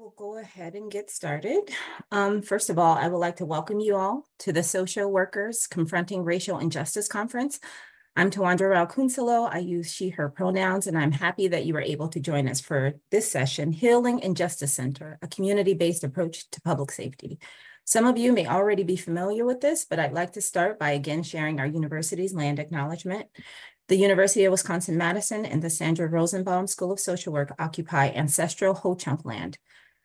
will go ahead and get started. Um, first of all, I would like to welcome you all to the Social Workers Confronting Racial Injustice Conference. I'm Tawandra Rao Kunsalo. I use she, her pronouns, and I'm happy that you were able to join us for this session, Healing and Justice Center, a community-based approach to public safety. Some of you may already be familiar with this, but I'd like to start by again sharing our university's land acknowledgement. The University of Wisconsin-Madison and the Sandra Rosenbaum School of Social Work occupy ancestral Ho-Chunk land,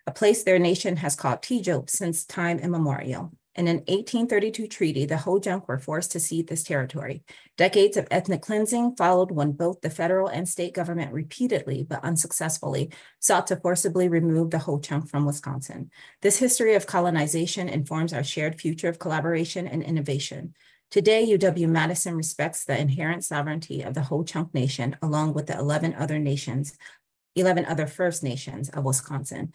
a place their nation has called Teejop since time immemorial. In an 1832 treaty, the Ho-Chunk were forced to cede this territory. Decades of ethnic cleansing followed when both the federal and state government repeatedly, but unsuccessfully, sought to forcibly remove the Ho-Chunk from Wisconsin. This history of colonization informs our shared future of collaboration and innovation. Today, UW-Madison respects the inherent sovereignty of the Ho-Chunk Nation, along with the 11 other nations, 11 other First Nations of Wisconsin.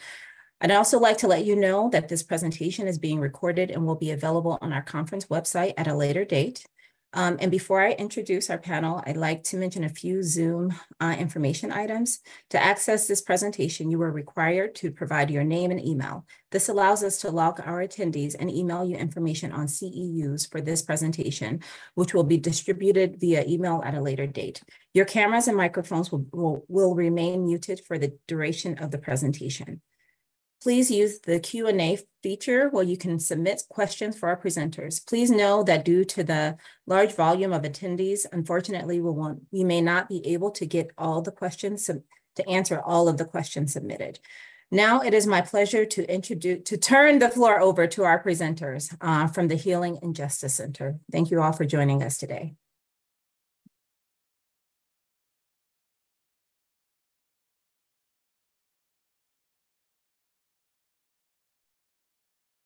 I'd also like to let you know that this presentation is being recorded and will be available on our conference website at a later date. Um, and before I introduce our panel, I'd like to mention a few Zoom uh, information items. To access this presentation, you are required to provide your name and email. This allows us to log our attendees and email you information on CEUs for this presentation, which will be distributed via email at a later date. Your cameras and microphones will, will, will remain muted for the duration of the presentation. Please use the Q&A feature where you can submit questions for our presenters. Please know that due to the large volume of attendees, unfortunately, we, want, we may not be able to get all the questions, to answer all of the questions submitted. Now it is my pleasure to introduce, to turn the floor over to our presenters uh, from the Healing and Justice Center. Thank you all for joining us today.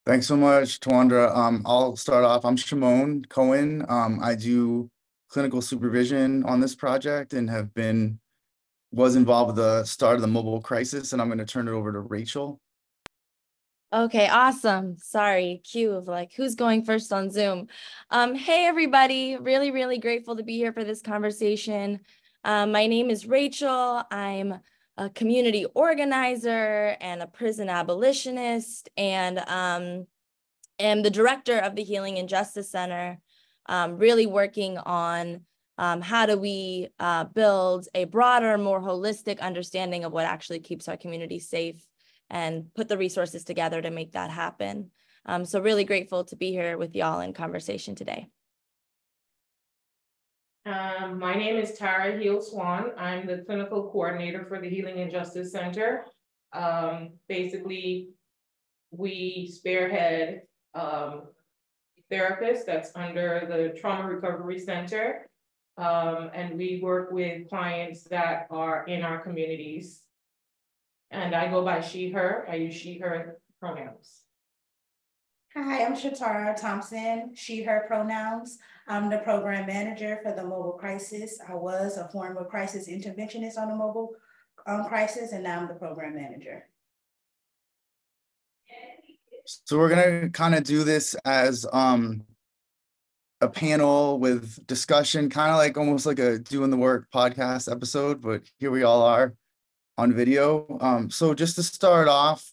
Thanks so much, Tawandra. Um, I'll start off. I'm Shimon Cohen. Um, I do clinical supervision on this project and have been was involved with the start of the mobile crisis, and I'm going to turn it over to Rachel. Okay, awesome. Sorry, cue of like who's going first on Zoom. Um, hey everybody, really, really grateful to be here for this conversation. Um, my name is Rachel. I'm a community organizer and a prison abolitionist and um, am the director of the Healing and Justice Center, um, really working on um, how do we uh, build a broader, more holistic understanding of what actually keeps our community safe and put the resources together to make that happen. Um, so really grateful to be here with y'all in conversation today. Um, my name is Tarrah Hield-Swann. I'm the clinical coordinator for the Healing and Justice Center. Um, basically, we spearhead um, therapists that's under the Trauma Recovery Center. Um, and we work with clients that are in our communities. And I go by she, her. I use she, her pronouns. Hi, I'm Chettarra Thompson, she, her pronouns. I'm the program manager for the mobile crisis. I was a former crisis interventionist on the mobile um, crisis, and now I'm the program manager. So we're gonna kind of do this as um, a panel with discussion, kind of like almost like a doing the work podcast episode, but here we all are on video. Um, so just to start off,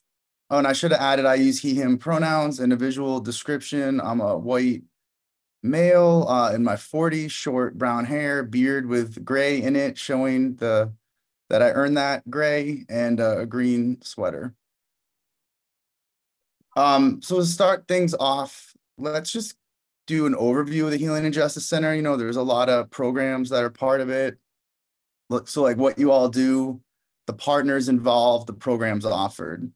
Oh, and I should have added, I use he, him pronouns in a visual description. I'm a white male uh, in my 40s, short brown hair, beard with gray in it, showing the that I earned that gray and uh, a green sweater. Um, so to start things off, let's just do an overview of the Healing and Justice Center. You know, there's a lot of programs that are part of it. Look, so like what you all do, the partners involved, the programs offered.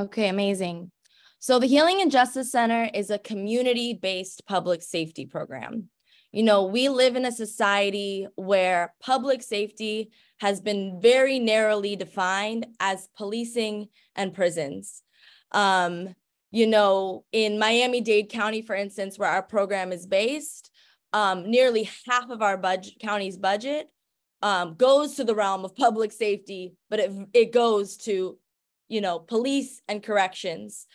Okay, amazing. So the Healing and Justice Center is a community-based public safety program. You know, we live in a society where public safety has been very narrowly defined as policing and prisons. Um, you know, in Miami-Dade County, for instance, where our program is based, um, nearly half of our budget county's budget um, goes to the realm of public safety, but it, it goes to you know, police and corrections.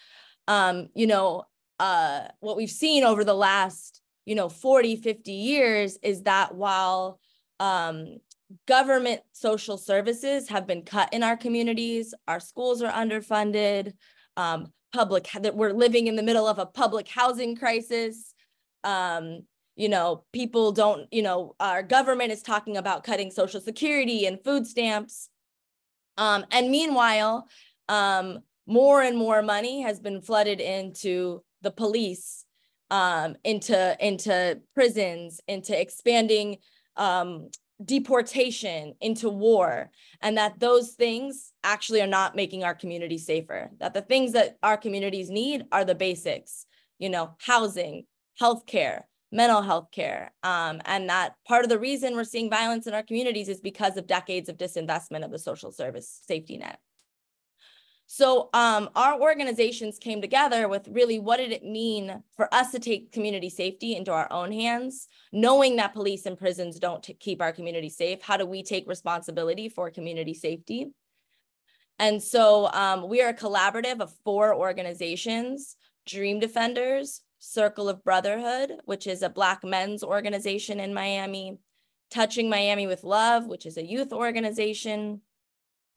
Um, you know, uh, what we've seen over the last, you know, 40, 50 years is that while um, government social services have been cut in our communities. Our schools are underfunded. Um, public that we're living in the middle of a public housing crisis. Um, you know, people don't, you know, our government is talking about cutting social security and food stamps. Um, and meanwhile, um, more and more money has been flooded into the police, um, into into prisons, into expanding um, deportation, into war, and that those things actually are not making our community safer. That the things that our communities need are the basics, you know, housing, healthcare, mental health care. Um, and that part of the reason we're seeing violence in our communities is because of decades of disinvestment of the social service safety net. So um, our organizations came together with really what did it mean for us to take community safety into our own hands, knowing that police and prisons don't keep our community safe. How do we take responsibility for community safety? And so um, we are a collaborative of four organizations, Dream Defenders, Circle of Brotherhood, which is a Black men's organization in Miami, Touching Miami with Love, which is a youth organization,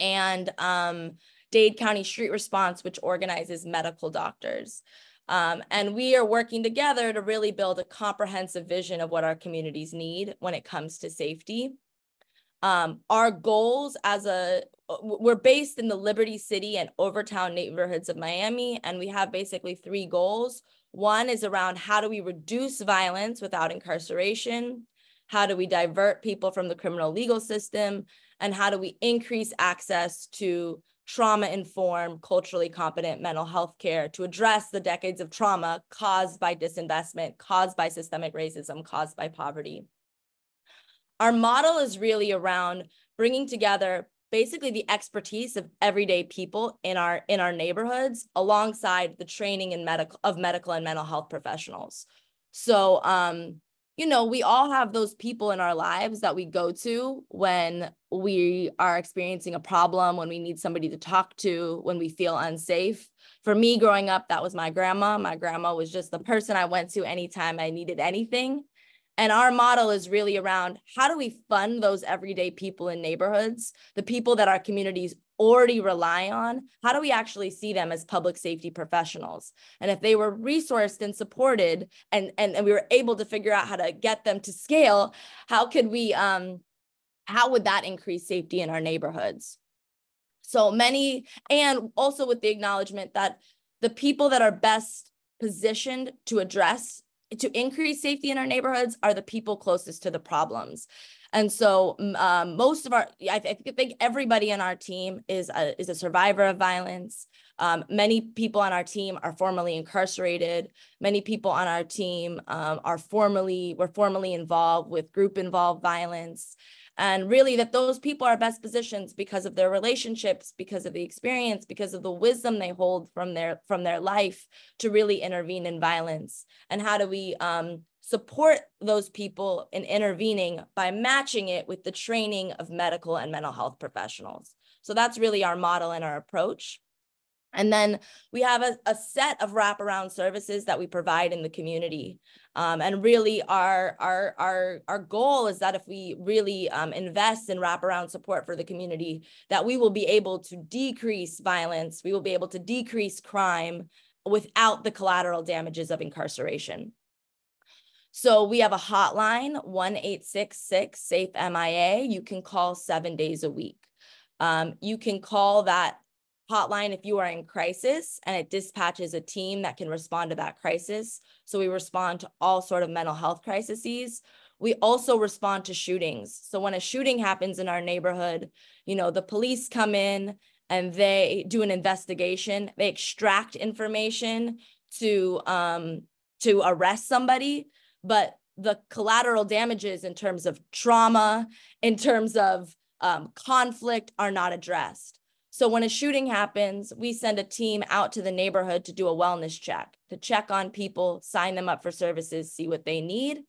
and um, Dade County Street Response, which organizes medical doctors. Um, and we are working together to really build a comprehensive vision of what our communities need when it comes to safety. Um, our goals as a, we're based in the Liberty City and Overtown neighborhoods of Miami, and we have basically three goals. One is around how do we reduce violence without incarceration? How do we divert people from the criminal legal system? And how do we increase access to trauma-informed, culturally competent mental health care to address the decades of trauma caused by disinvestment, caused by systemic racism, caused by poverty. Our model is really around bringing together basically the expertise of everyday people in our in our neighborhoods alongside the training and medical of medical and mental health professionals. So um you know, we all have those people in our lives that we go to when we are experiencing a problem, when we need somebody to talk to, when we feel unsafe. For me growing up, that was my grandma. My grandma was just the person I went to anytime I needed anything. And our model is really around how do we fund those everyday people in neighborhoods, the people that our communities already rely on? How do we actually see them as public safety professionals? And if they were resourced and supported and, and, and we were able to figure out how to get them to scale, how could we, um, how would that increase safety in our neighborhoods? So many, and also with the acknowledgement that the people that are best positioned to address to increase safety in our neighborhoods are the people closest to the problems. And so um, most of our, I, th I, think everybody in our team is a, is a survivor of violence. Um, many people on our team are formerly incarcerated. Many people on our team um, are formerly, were formerly involved with group involved violence and really that those people are best positions because of their relationships because of the experience because of the wisdom they hold from their from their life to really intervene in violence and how do we um, support those people in intervening by matching it with the training of medical and mental health professionals so that's really our model and our approach and then we have a, a set of wraparound services that we provide in the community. Um, and really our, our, our, our goal is that if we really um, invest in wraparound support for the community, that we will be able to decrease violence, we will be able to decrease crime without the collateral damages of incarceration. So we have a hotline, 1-866-SAFE-MIA. You can call seven days a week. Um, you can call that hotline if you are in crisis and it dispatches a team that can respond to that crisis. So we respond to all sort of mental health crises. We also respond to shootings. So when a shooting happens in our neighborhood, you know, the police come in and they do an investigation, they extract information to um to arrest somebody, but the collateral damages in terms of trauma, in terms of um, conflict are not addressed. So when a shooting happens, we send a team out to the neighborhood to do a wellness check, to check on people, sign them up for services, see what they need.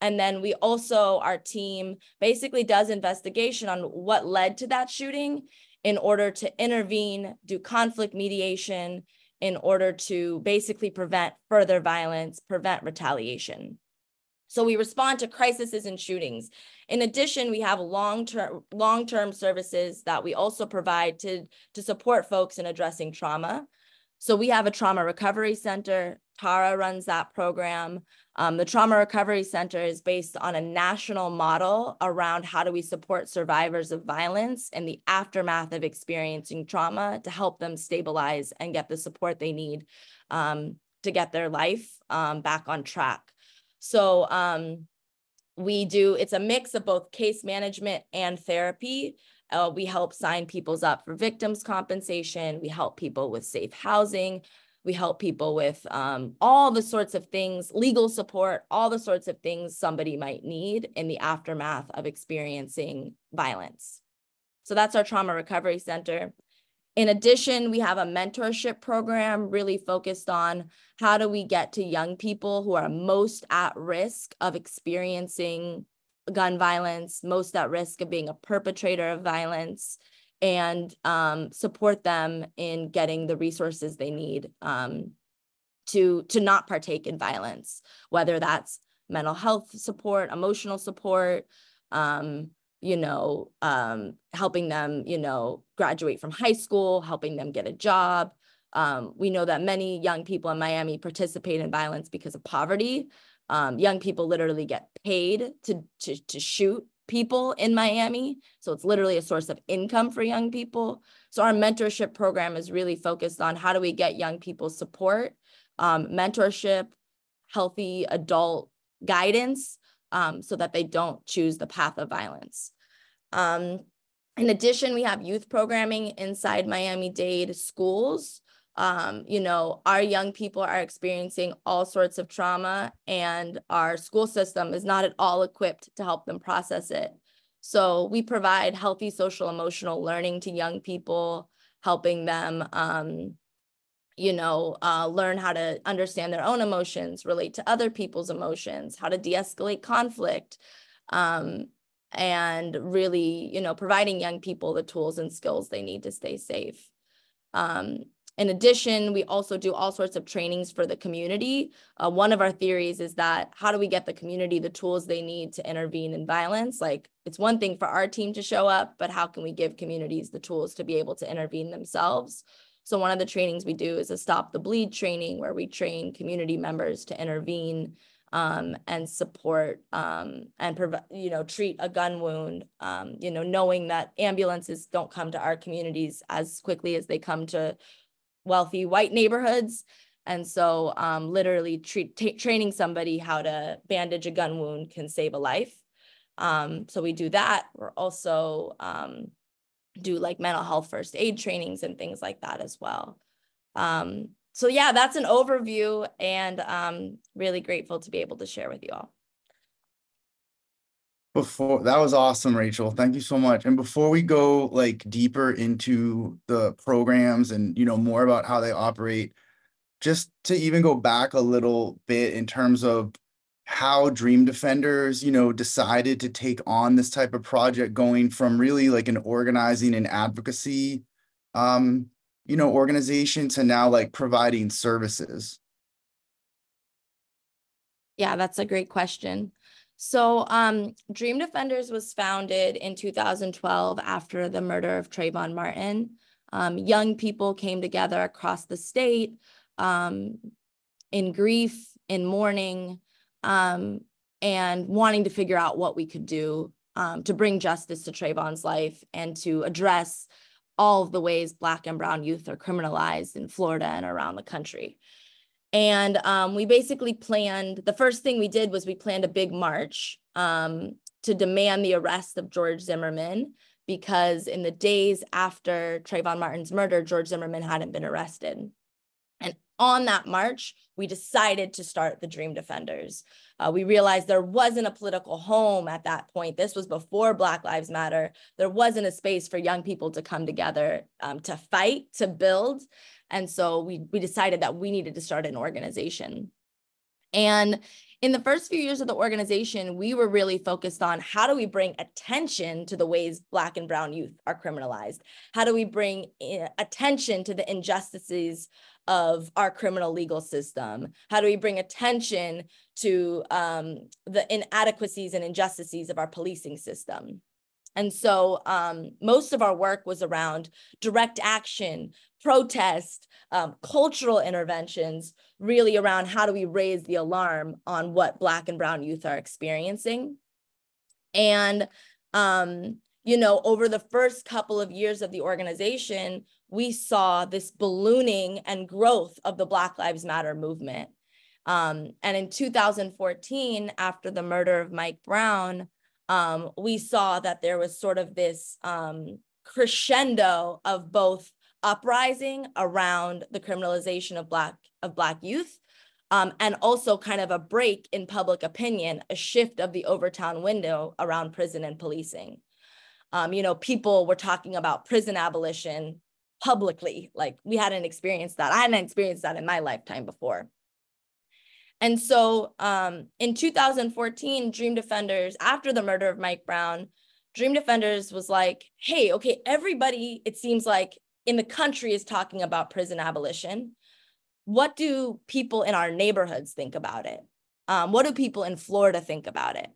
And then we also, our team basically does investigation on what led to that shooting in order to intervene, do conflict mediation, in order to basically prevent further violence, prevent retaliation. So we respond to crises and shootings. In addition, we have long-term long-term services that we also provide to, to support folks in addressing trauma. So we have a trauma recovery center. Tarrah runs that program. Um, the Trauma Recovery Center is based on a national model around how do we support survivors of violence and the aftermath of experiencing trauma to help them stabilize and get the support they need um, to get their life um, back on track. So um, we do, it's a mix of both case management and therapy. Uh, we help sign people's up for victims compensation. We help people with safe housing. We help people with um, all the sorts of things, legal support, all the sorts of things somebody might need in the aftermath of experiencing violence. So that's our Trauma Recovery Center. In addition, we have a mentorship program really focused on how do we get to young people who are most at risk of experiencing gun violence, most at risk of being a perpetrator of violence, and um, support them in getting the resources they need um, to to not partake in violence, whether that's mental health support, emotional support, um, you know, um, helping them, you know, graduate from high school, helping them get a job. Um, we know that many young people in Miami participate in violence because of poverty. Um, young people literally get paid to, to, to shoot people in Miami. So it's literally a source of income for young people. So our mentorship program is really focused on how do we get young people support, um, mentorship, healthy adult guidance um, so that they don't choose the path of violence. Um, in addition, we have youth programming inside Miami-Dade schools. Um, you know, our young people are experiencing all sorts of trauma and our school system is not at all equipped to help them process it. So we provide healthy social emotional learning to young people, helping them, um, you know, uh, learn how to understand their own emotions, relate to other people's emotions, how to de-escalate conflict, um, and really, you know, providing young people the tools and skills they need to stay safe. Um, in addition, we also do all sorts of trainings for the community. Uh, one of our theories is that how do we get the community the tools they need to intervene in violence? Like it's one thing for our team to show up, but how can we give communities the tools to be able to intervene themselves? So one of the trainings we do is a stop the bleed training where we train community members to intervene um, and support um, and you know, treat a gun wound, um, you know, knowing that ambulances don't come to our communities as quickly as they come to wealthy white neighborhoods. And so um, literally treat, training somebody how to bandage a gun wound can save a life. Um, so we do that. We're also um, do like mental health first aid trainings and things like that as well. Um, so yeah, that's an overview and um, really grateful to be able to share with you all. Before that was awesome rachel. Thank you so much. And before we go like deeper into the programs and you know more about how they operate just to even go back a little bit in terms of how dream defenders you know decided to take on this type of project going from really like an organizing and advocacy um you know organization to now like providing services yeah that's a great question so um, Dream Defenders was founded in 2012 after the murder of Trayvon Martin. Um, young people came together across the state um, in grief, in mourning, um, and wanting to figure out what we could do um, to bring justice to Trayvon's life and to address all of the ways Black and Brown youth are criminalized in Florida and around the country. And um, we basically planned, the first thing we did was we planned a big march um, to demand the arrest of George Zimmerman because in the days after Trayvon Martin's murder, George Zimmerman hadn't been arrested. On that march, we decided to start the Dream Defenders. Uh, we realized there wasn't a political home at that point. This was before Black Lives Matter. There wasn't a space for young people to come together um, to fight, to build. And so we, we decided that we needed to start an organization. And in the first few years of the organization, we were really focused on how do we bring attention to the ways Black and Brown youth are criminalized? How do we bring eh, attention to the injustices of our criminal legal system? How do we bring attention to um, the inadequacies and injustices of our policing system? And so um, most of our work was around direct action, protest, um, cultural interventions, really around how do we raise the alarm on what Black and Brown youth are experiencing. And, um, you know, over the first couple of years of the organization, we saw this ballooning and growth of the Black Lives Matter movement. Um, and in 2014, after the murder of Mike Brown, um, we saw that there was sort of this um, crescendo of both uprising around the criminalization of black of black youth um, and also kind of a break in public opinion a shift of the Overton window around prison and policing. Um, you know people were talking about prison abolition publicly like we hadn't experienced that. I hadn't experienced that in my lifetime before. And so um, in 2014, Dream Defenders, after the murder of Mike Brown, Dream Defenders was like, hey, okay, everybody, it seems like in the country is talking about prison abolition. What do people in our neighborhoods think about it? Um, what do people in Florida think about it?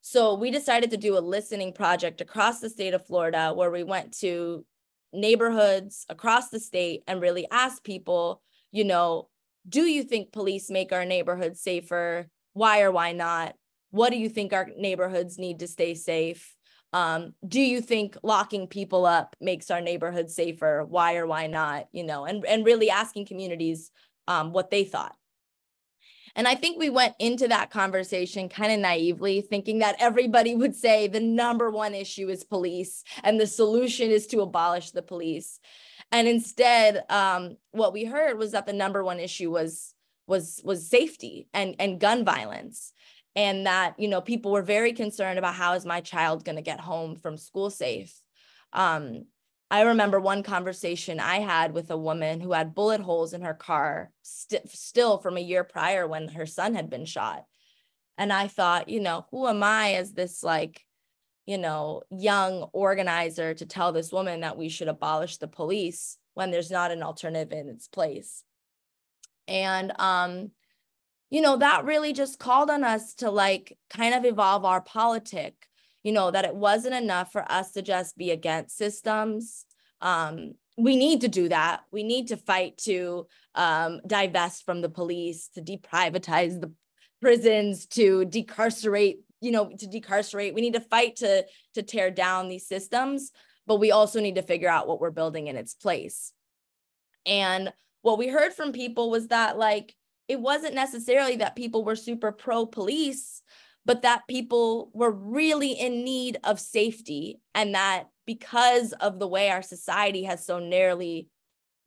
So we decided to do a listening project across the state of Florida where we went to neighborhoods across the state and really asked people, you know, do you think police make our neighborhoods safer? Why or why not? What do you think our neighborhoods need to stay safe? Um, do you think locking people up makes our neighborhood safer? Why or why not? You know, and, and really asking communities um, what they thought. And I think we went into that conversation kind of naively, thinking that everybody would say the number one issue is police and the solution is to abolish the police. And instead, um, what we heard was that the number one issue was was was safety and and gun violence and that you know people were very concerned about how is my child going to get home from school safe um, i remember one conversation i had with a woman who had bullet holes in her car st- still from a year prior when her son had been shot and i thought you know who am i as this like you know, young organizer to tell this woman that we should abolish the police when there's not an alternative in its place. And, um, you know, that really just called on us to like kind of evolve our politic, you know, that it wasn't enough for us to just be against systems. Um, we need to do that. We need to fight to um, divest from the police, to deprivatize the prisons, to decarcerate you know to decarcerate we need to fight to to tear down these systems but we also need to figure out what we're building in its place and what we heard from people was that like it wasn't necessarily that people were super pro police but that people were really in need of safety and that because of the way our society has so narrowly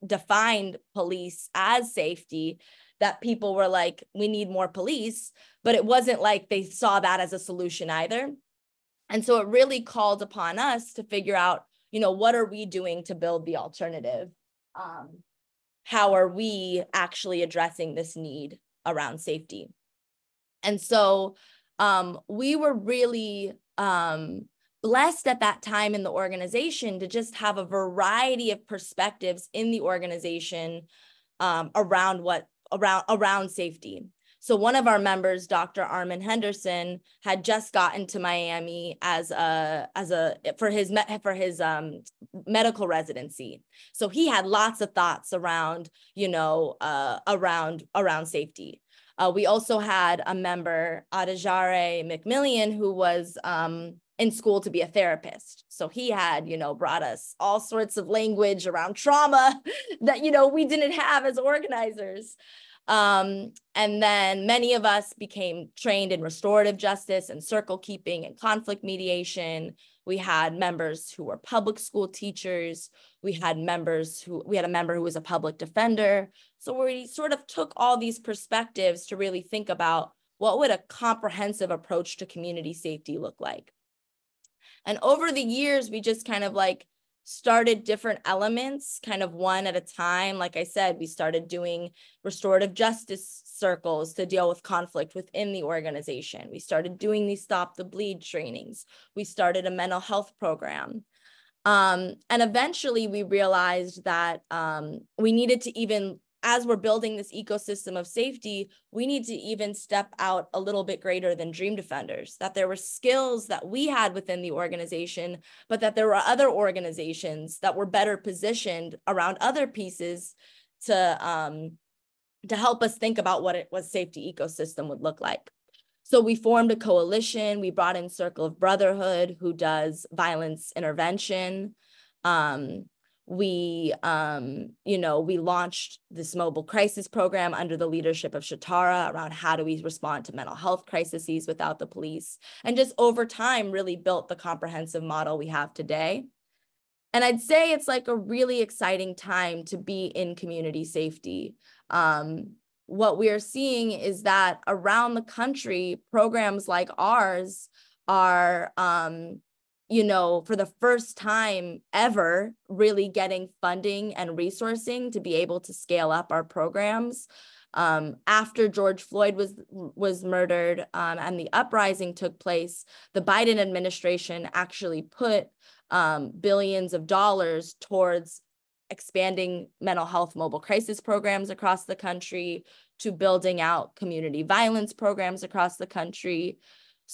defined police as safety that people were like, we need more police, but it wasn't like they saw that as a solution either. And so it really called upon us to figure out, you know, what are we doing to build the alternative? Um, how are we actually addressing this need around safety? And so um, we were really um, blessed at that time in the organization to just have a variety of perspectives in the organization um, around what around around safety. So one of our members, Dr. Armen Henderson, had just gotten to Miami as a as a for his for his um, medical residency. So he had lots of thoughts around you know uh, around around safety. Uh, we also had a member, Adajare McMillian, who was um, in school to be a therapist. So he had, you know, brought us all sorts of language around trauma that, you know, we didn't have as organizers. Um, and then many of us became trained in restorative justice and circle keeping and conflict mediation. We had members who were public school teachers. We had members who, we had a member who was a public defender. So we sort of took all these perspectives to really think about what would a comprehensive approach to community safety look like? And over the years, we just kind of like started different elements, kind of one at a time. Like I said, we started doing restorative justice circles to deal with conflict within the organization. We started doing these stop the bleed trainings. We started a mental health program. Um, and eventually we realized that um, we needed to even as we're building this ecosystem of safety, we need to even step out a little bit greater than Dream Defenders, that there were skills that we had within the organization, but that there were other organizations that were better positioned around other pieces to, um, to help us think about what it was safety ecosystem would look like. So we formed a coalition. We brought in Circle of Brotherhood, who does violence intervention. Um, we um, you know we launched this mobile crisis program under the leadership of Chettarra around how do we respond to mental health crises without the police and just over time really built the comprehensive model we have today. And i'd say it's like a really exciting time to be in community safety. Um, what we are seeing is that around the country programs like ours are um, you know, for the first time ever, really getting funding and resourcing to be able to scale up our programs. Um, after George Floyd was was murdered um, and the uprising took place, the Biden administration actually put um, billions of dollars towards expanding mental health mobile crisis programs across the country, to building out community violence programs across the country,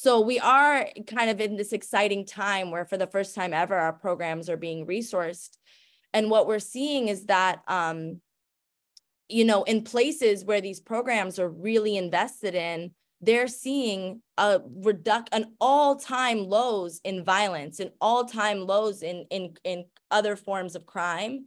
so we are kind of in this exciting time where for the first time ever, our programs are being resourced. And what we're seeing is that, um, you know, in places where these programs are really invested in, they're seeing a reduc an all-time lows in violence and all-time lows in in in other forms of crime.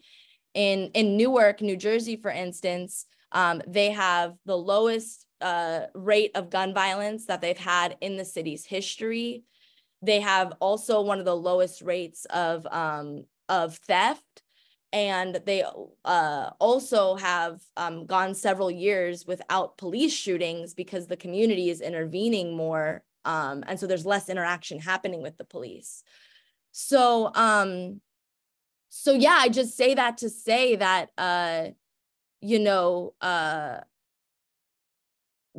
In in Newark, New Jersey, for instance, um, they have the lowest uh, rate of gun violence that they've had in the city's history. They have also one of the lowest rates of um, of theft, and they uh, also have um, gone several years without police shootings because the community is intervening more, um, and so there's less interaction happening with the police. So, um, so yeah, I just say that to say that, uh, you know, uh,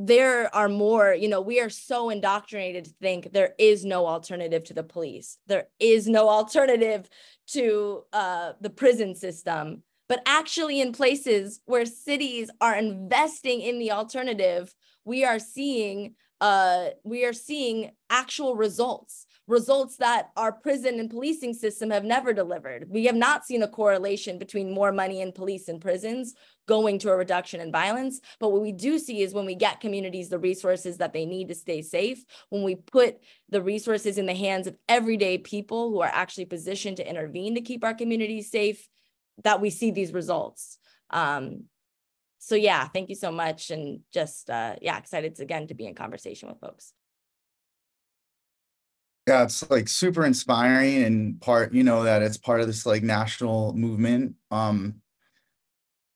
there are more, you know, we are so indoctrinated to think there is no alternative to the police. There is no alternative to uh, the prison system. But actually, in places where cities are investing in the alternative, we are seeing uh, we are seeing actual results results that our prison and policing system have never delivered. We have not seen a correlation between more money in police and prisons going to a reduction in violence. But what we do see is when we get communities the resources that they need to stay safe, when we put the resources in the hands of everyday people who are actually positioned to intervene to keep our communities safe, that we see these results. Um, so yeah, thank you so much. And just, uh, yeah, excited again to be in conversation with folks. Yeah, it's like super inspiring and part, you know, that it's part of this like national movement. Um,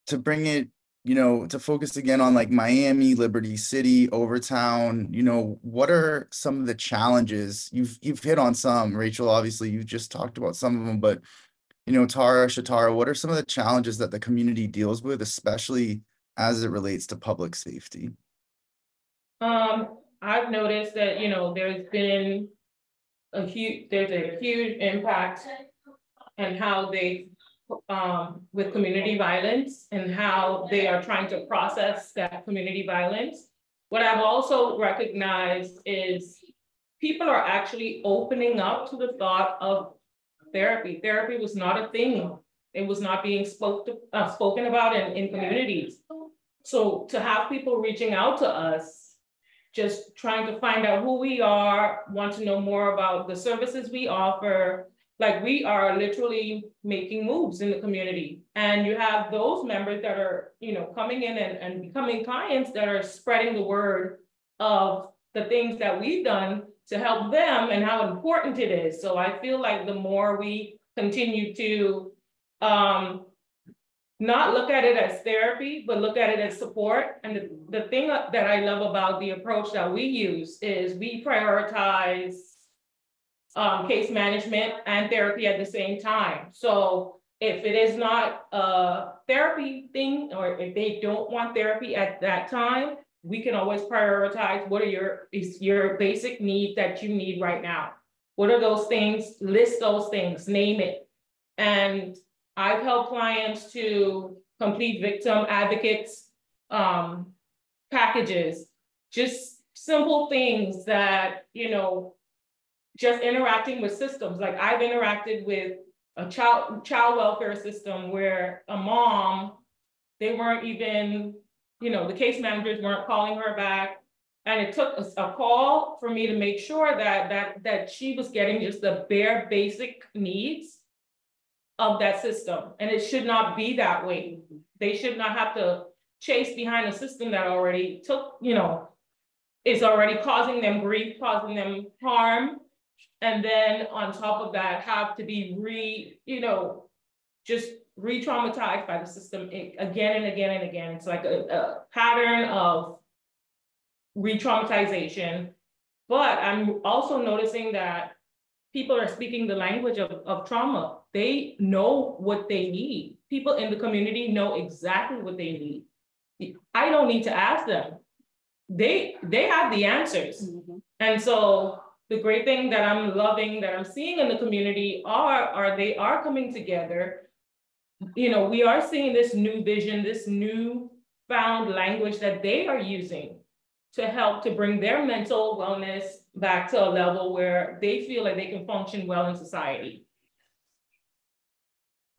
to bring it, you know, to focus again on like Miami, Liberty City, Overtown, you know, what are some of the challenges? You've you've hit on some, Rachel, obviously you've just talked about some of them, but you know, Tarrah, Chettarra, what are some of the challenges that the community deals with, especially as it relates to public safety? Um, I've noticed that, you know, there's been a huge, there's a huge impact and how they um, with community violence and how they are trying to process that community violence. What I've also recognized is people are actually opening up to the thought of therapy. Therapy was not a thing. It was not being spoke to, uh, spoken about in, in communities. So to have people reaching out to us, just trying to find out who we are, want to know more about the services we offer, like we are literally making moves in the community. And you have those members that are, you know, coming in and, and becoming clients that are spreading the word of the things that we've done to help them and how important it is. So I feel like the more we continue to um, not look at it as therapy, but look at it as support. And the, the thing that I love about the approach that we use is we prioritize um, case management and therapy at the same time. So if it is not a therapy thing, or if they don't want therapy at that time, we can always prioritize what are your, is your basic need that you need right now. What are those things? List those things, name it. And I've helped clients to complete victim advocates um, packages, just simple things that, you know, just interacting with systems. Like I've interacted with a child child welfare system where a mom, they weren't even, you know, the case managers weren't calling her back. And it took a, a call for me to make sure that that that she was getting just the bare basic needs of that system. And it should not be that way. They should not have to chase behind a system that already took, you know, is already causing them grief, causing them harm. And then on top of that, have to be re, you know, just re-traumatized by the system again and again and again. It's like a, a pattern of re-traumatization. But I'm also noticing that people are speaking the language of, of trauma. They know what they need. People in the community know exactly what they need. I don't need to ask them. They they have the answers. Mm-hmm. And so the great thing that I'm loving that I'm seeing in the community are are they are coming together. You know, we are seeing this new vision, this new found language that they are using to help to bring their mental wellness back to a level where they feel like they can function well in society.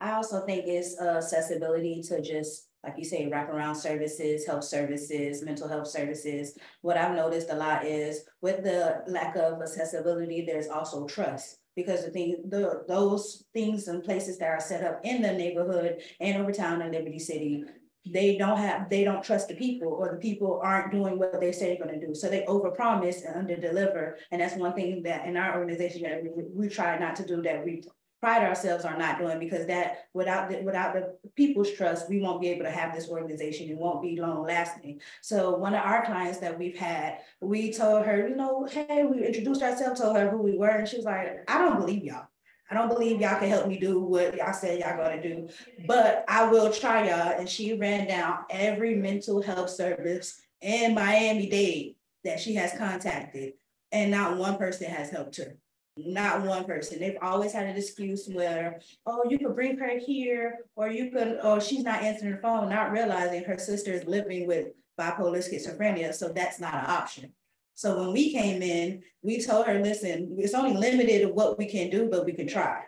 I also think it's uh, accessibility to just like you say, wraparound services, health services, mental health services. What I've noticed a lot is with the lack of accessibility, there's also trust because the thing, the those things and places that are set up in the neighborhood and Overtown in Liberty City, they don't have, they don't trust the people or the people aren't doing what they say they're gonna do. So they overpromise and underdeliver. And that's one thing that in our organization that we, we try not to do that we pride ourselves on not doing because that without the without the people's trust, we won't be able to have this organization. It won't be long lasting. So one of our clients that we've had, we told her, you know, hey, we introduced ourselves, told her who we were, and she was like, I don't believe y'all. I don't believe y'all can help me do what y'all said y'all gonna do, but I will try y'all. And she ran down every mental health service in Miami-Dade that she has contacted, and not one person has helped her. Not one person. They've always had an excuse where, oh, you could bring her here, or you could, oh, she's not answering the phone, not realizing her sister is living with bipolar schizophrenia, so that's not an option. So when we came in, we told her, listen, it's only limited to what we can do, but we can try.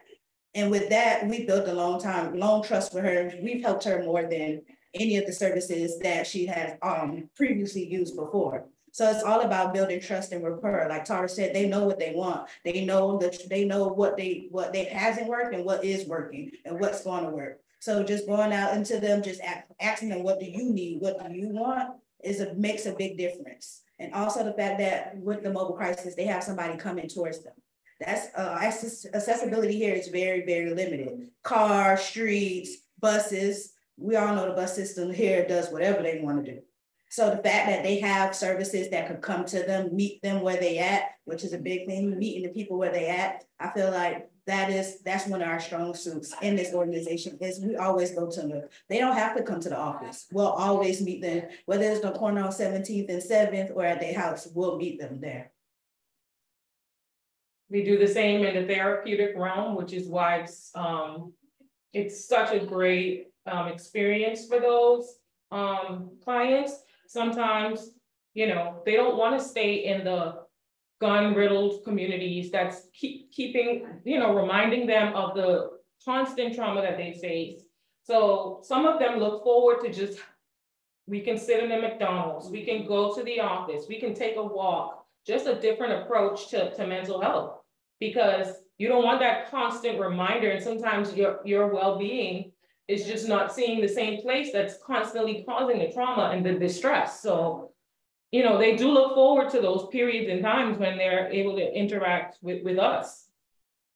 And with that, we built a long time, long trust with her. We've helped her more than any of the services that she has um, previously used before. So it's all about building trust and rapport. Like Tarrah said, they know what they want. They know that they know what they what they hasn't worked and what is working and what's going to work. So just going out into them, just asking them, what do you need? What do you want? Is a makes a big difference. And also the fact that with the mobile crisis, they have somebody coming towards them. That's uh, accessibility here is very, very limited. Cars, streets, buses. We all know the bus system here does whatever they want to do. So the fact that they have services that could come to them, meet them where they at, which is a big thing, meeting the people where they at. I feel like that is that's one of our strong suits in this organization is we always go to them. They don't have to come to the office. We'll always meet them, whether it's the corner on 17th and 7th or at their house, we'll meet them there. We do the same in the therapeutic realm, which is why it's um, it's such a great um, experience for those um, clients sometimes, you know, they don't want to stay in the gun riddled communities that's keep keeping, you know, reminding them of the constant trauma that they face. So some of them look forward to just, we can sit in the McDonald's, we can go to the office, we can take a walk, just a different approach to, to mental health. Because you don't want that constant reminder and sometimes your, your well-being is just not seeing the same place that's constantly causing the trauma and the distress. So, you know, they do look forward to those periods and times when they're able to interact with, with us.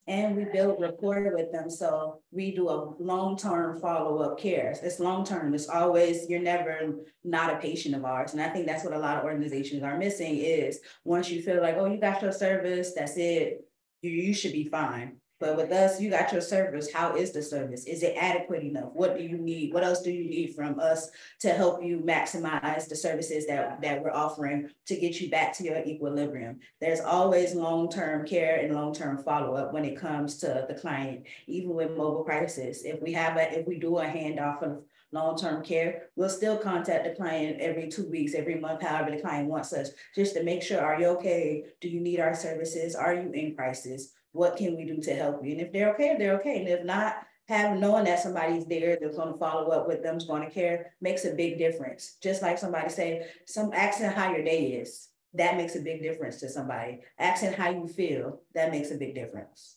And we build rapport with them. So we do a long-term follow-up care. It's long-term. It's always, you're never not a patient of ours. And I think that's what a lot of organizations are missing is once you feel like, oh, you got your service, that's it you, you should be fine. But with us, you got your service. How is the service? Is it adequate enough? What do you need? What else do you need from us to help you maximize the services that, that we're offering to get you back to your equilibrium? There's always long-term care and long-term follow-up when it comes to the client, even with mobile crisis. If we have a, if we do a handoff of long-term care, we'll still contact the client every two weeks, every month, however the client wants us, just to make sure, are you okay? Do you need our services? Are you in crisis? What can we do to help you? And if they're okay, they're okay. And if not, having knowing that somebody's there that's going to follow up with them, is going to care makes a big difference. Just like somebody say, some asking how your day is, that makes a big difference to somebody. Asking how you feel, that makes a big difference.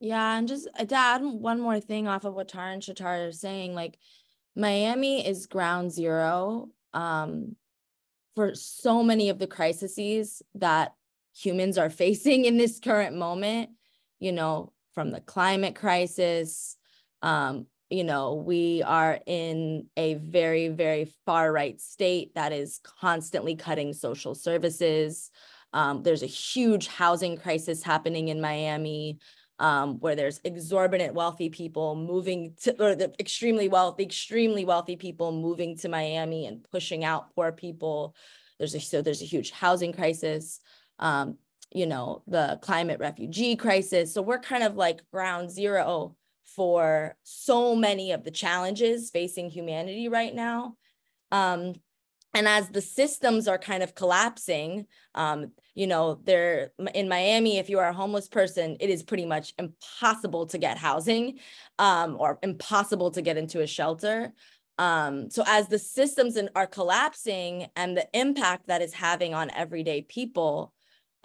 Yeah, and just uh, to add one more thing off of what Tarrah and Chettarra are saying, like Miami is ground zero um, for so many of the crises that humans are facing in this current moment, you know, from the climate crisis. Um, you know, we are in a very, very far right state that is constantly cutting social services. Um, there's a huge housing crisis happening in Miami. Um, where there's exorbitant wealthy people moving to, or the extremely wealthy, extremely wealthy people moving to Miami and pushing out poor people. There's a, so there's a huge housing crisis. Um, you know, the climate refugee crisis. So we're kind of like ground zero for so many of the challenges facing humanity right now. Um, and as the systems are kind of collapsing, um, you know, there in Miami, if you are a homeless person, it is pretty much impossible to get housing um, or impossible to get into a shelter. Um, so as the systems are collapsing and the impact that is having on everyday people,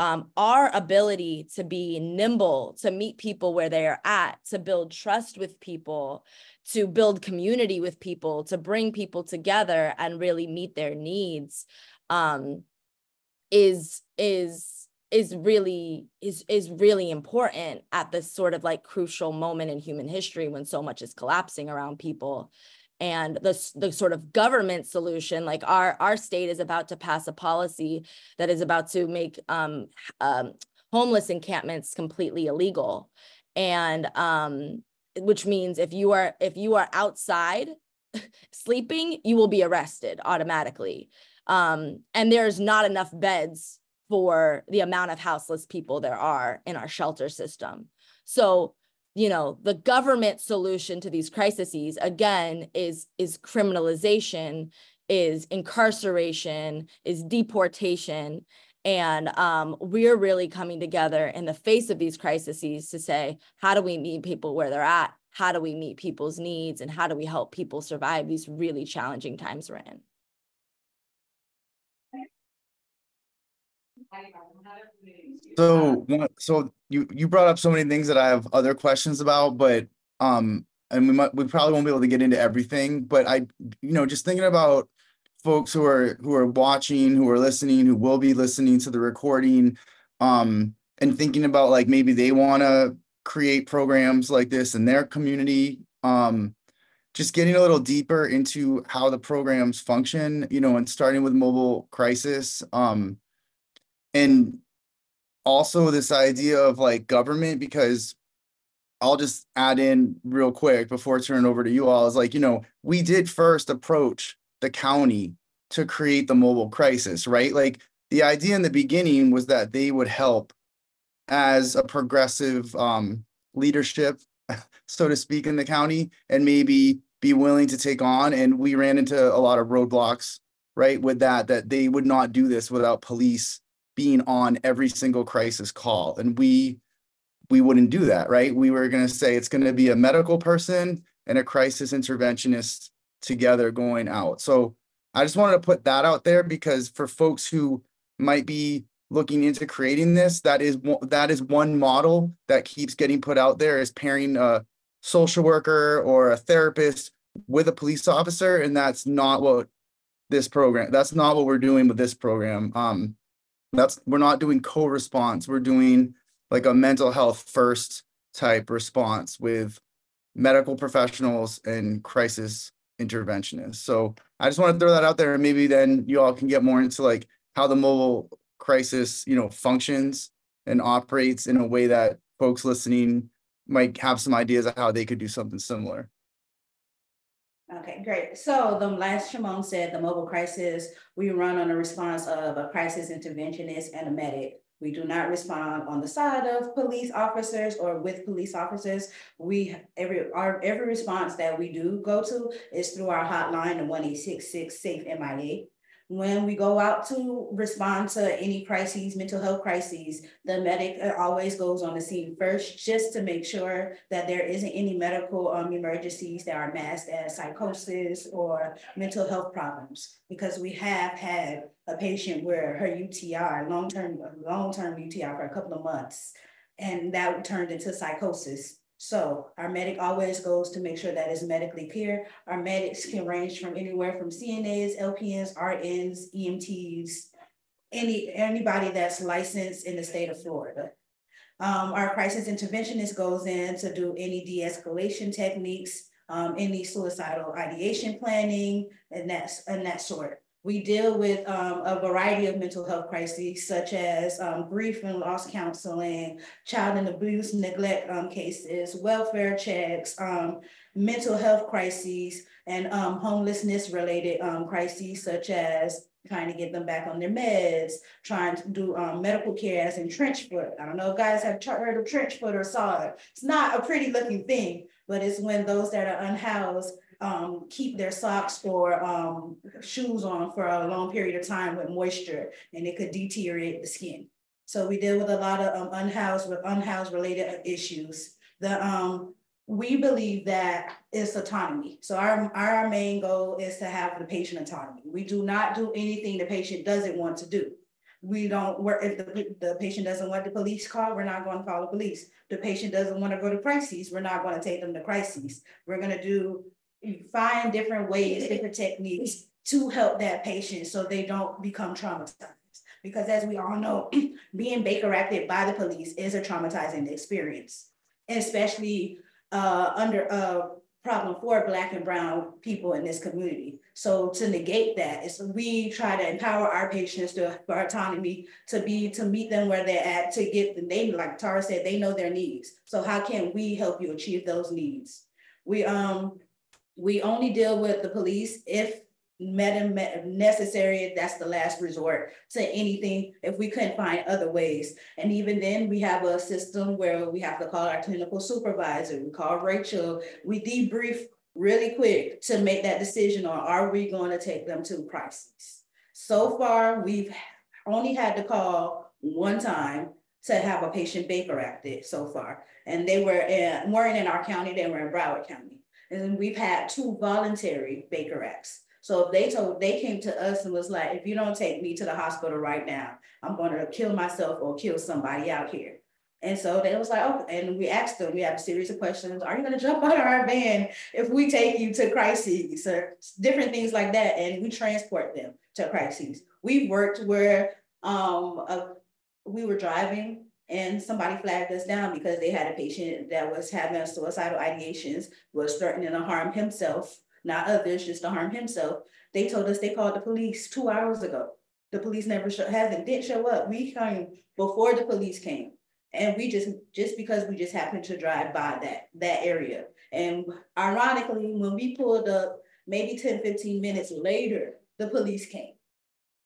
um, our ability to be nimble, to meet people where they are at, to build trust with people, to build community with people, to bring people together and really meet their needs, um, is is is really is is really important at this sort of like crucial moment in human history when so much is collapsing around people and the, the sort of government solution like our our state is about to pass a policy that is about to make um, um, homeless encampments completely illegal. And um, which means if you are if you are outside sleeping you will be arrested automatically. Um, and there's not enough beds for the amount of houseless people there are in our shelter system. So you know the government solution to these crises again is is criminalization is incarceration is deportation. And um, we're really coming together in the face of these crises to say how do we meet people where they're at? How do we meet people's needs? And how do we help people survive these really challenging times we're in So, so you, you brought up so many things that I have other questions about, but, um, and we might, we probably won't be able to get into everything, but I, you know, just thinking about folks who are, who are watching, who are listening, who will be listening to the recording, um, and thinking about like, maybe they want to create programs like this in their community, um, just getting a little deeper into how the programs function, you know, and starting with mobile crisis, um, and also this idea of like government because I'll just add in real quick before turning over to you all is like, you know, we did first approach the county to create the mobile crisis, right? Like the idea in the beginning was that they would help as a progressive um, leadership, so to speak, in the county and maybe be willing to take on. And we ran into a lot of roadblocks, right? With that, that they would not do this without police being on every single crisis call. And we we wouldn't do that, right? We were going to say it's going to be a medical person and a crisis interventionist together going out. So I just wanted to put that out there because for folks who might be looking into creating this, that is that is one model that keeps getting put out there is pairing a social worker or a therapist with a police officer, and that's not what this program. That's not what we're doing with this program. Um, that's we're not doing co-response we're doing like a mental health first type response with medical professionals and crisis interventionists so i just want to throw that out there and maybe then you all can get more into like how the mobile crisis, you know, functions and operates in a way that folks listening might have some ideas of how they could do something similar. Okay, great. So the last Shimon said, the mobile crisis, we run on a response of a crisis interventionist and a medic. We do not respond on the side of police officers or with police officers. We, every, our, every response that we do go to is through our hotline, the one eight six six SAFE MIA. When we go out to respond to any crises, mental health crises, the medic uh, always goes on the scene first, just to make sure that there isn't any medical um, emergencies that are masked as psychosis or mental health problems. Because we have had a patient where her UTI, long-term, long-term UTI for a couple of months, and that turned into psychosis. So our medic always goes to make sure that is medically clear. Our medics can range from anywhere from CNAs, LPNs, RNs, EMTs, any anybody that's licensed in the state of Florida. Um, our crisis interventionist goes in to do any de-escalation techniques, um, any suicidal ideation planning, and that's and that sort. We deal with um, a variety of mental health crises, such as um, grief and loss counseling, child and abuse neglect um, cases, welfare checks, um, mental health crises, and um, homelessness related um, crises, such as trying to get them back on their meds, trying to do medical care as in trench foot. I don't know if guys have heard of trench foot or saw it. It's not a pretty looking thing, but it's when those that are unhoused um, keep their socks or um, shoes on for a long period of time with moisture and it could deteriorate the skin. So we deal with a lot of um, unhoused with unhoused related issues. The um, we believe that it's autonomy. So our, our main goal is to have the patient autonomy. We do not do anything the patient doesn't want to do. We don't work if the, the patient doesn't want the police call, we're not going to call the police. The patient doesn't want to go to crises, we're not going to take them to crises. We're going to do find different ways, different techniques to help that patient so they don't become traumatized. Because as we all know, being Baker acted by the police is a traumatizing experience, especially uh, under a problem for Black and Brown people in this community. So to negate that is we try to empower our patients to for autonomy to be to meet them where they're at to get the they like Tarrah said they know their needs. So how can we help you achieve those needs? We um we only deal with the police if necessary. That's the last resort to anything if we couldn't find other ways. And even then, we have a system where we have to call our clinical supervisor. We call Rachel. We debrief really quick to make that decision on are we going to take them to crisis. So far, we've only had to call one time to have a patient Baker acted so far. And they were in, weren't in our county, they were in Broward County. And we've had two voluntary Baker Acts. So they told, they came to us and was like, if you don't take me to the hospital right now, I'm going to kill myself or kill somebody out here. And so they was like, oh, and we asked them, we have a series of questions. Are you going to jump out of our van if we take you to crises or different things like that? And we transport them to crises. We've worked where um, uh, we were driving and somebody flagged us down because they had a patient that was having suicidal ideations, was threatening to harm himself, not others, just to harm himself. They told us they called the police two hours ago. The police never show, hasn't didn't show up. We came before the police came, and we just just because we just happened to drive by that that area. And ironically, when we pulled up, maybe 10, 15 minutes later, the police came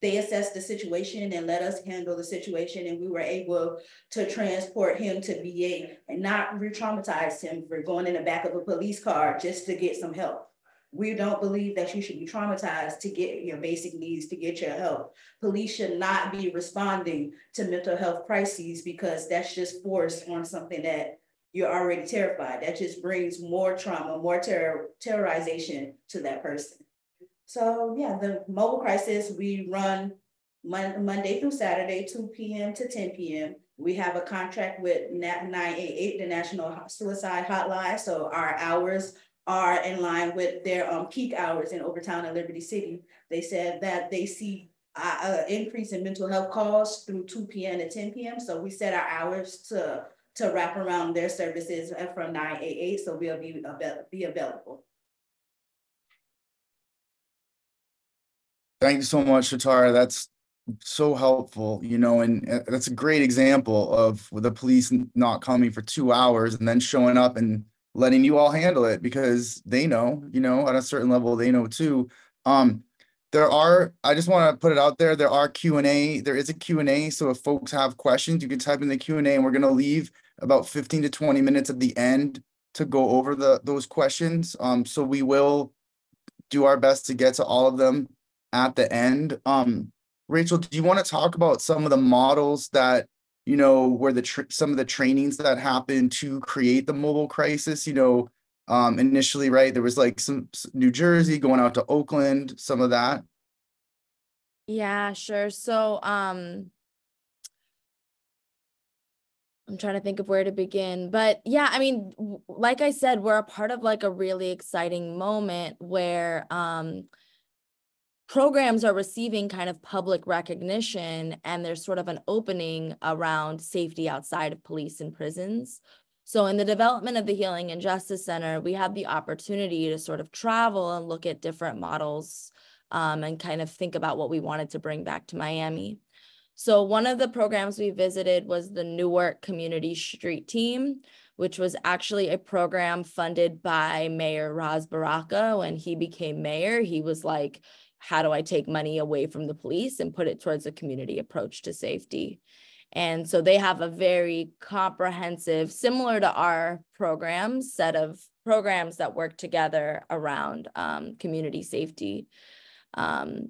they assessed the situation and let us handle the situation and we were able to transport him to VA and not re-traumatize him for going in the back of a police car just to get some help. We don't believe that you should be traumatized to get your basic needs, to get your help. Police should not be responding to mental health crises because that's just forced on something that you're already terrified. That just brings more trauma, more terror, terrorization to that person. So yeah, the mobile crisis, we run mon Monday through Saturday, 2 p.m. to 10 p.m. We have a contract with NAT 988, the National Suicide Hotline. So our hours are in line with their um, peak hours in Overtown and Liberty City. They said that they see an increase in mental health calls through 2 p.m. to 10 p.m. So we set our hours to to wrap around their services from 988, so we'll be, be available. Thank you so much, Chettarra. That's so helpful, you know, and uh, that's a great example of the police not coming for two hours and then showing up and letting you all handle it because they know, you know, at a certain level, they know too. Um, there are, I just want to put it out there, there are Q and A, there is a Q and A, so if folks have questions, you can type in the Q and A and we're gonna leave about fifteen to twenty minutes at the end to go over the, those questions. Um, so we will do our best to get to all of them at the end. Um, Rachel, do you want to talk about some of the models that, you know, where the, tr- some of the trainings that happened to create the mobile crisis, you know, um, initially, right, there was like some New Jersey going out to Oakland, some of that. Yeah, sure. So, um, I'm trying to think of where to begin, but yeah, I mean, like I said, we're a part of like a really exciting moment where, um, programs are receiving kind of public recognition and there's sort of an opening around safety outside of police and prisons. So in the development of the Healing and Justice Center, we had the opportunity to sort of travel and look at different models um, and kind of think about what we wanted to bring back to Miami. So one of the programs we visited was the Newark Community Street Team, which was actually a program funded by Mayor Ras Baraka. When he became mayor, he was like, how do I take money away from the police and put it towards a community approach to safety? And so they have a very comprehensive, similar to our programs, set of programs that work together around um, community safety. Um,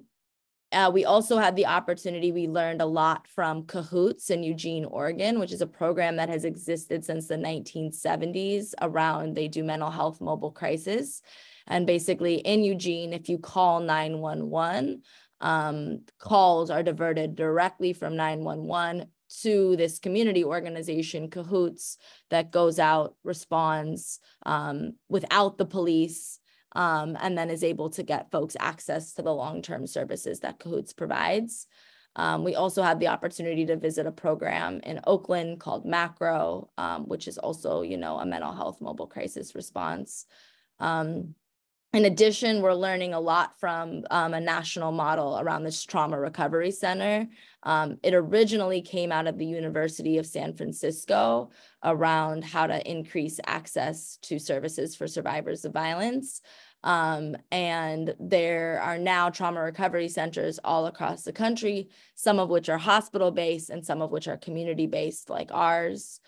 uh, we also had the opportunity, we learned a lot from Cahoots in Eugene, Oregon, which is a program that has existed since the 1970s around they do mental health mobile crisis. And basically in Eugene, if you call 911, um, calls are diverted directly from 911 to this community organization, Cahoots, that goes out, responds um, without the police, um, and then is able to get folks access to the long-term services that Cahoots provides. Um, we also had the opportunity to visit a program in Oakland called Macro, um, which is also, you know, a mental health mobile crisis response. Um, in addition, we're learning a lot from um, a national model around this trauma recovery center. Um, it originally came out of the University of San Francisco around how to increase access to services for survivors of violence. Um, and there are now trauma recovery centers all across the country, some of which are hospital based and some of which are community based, like ours.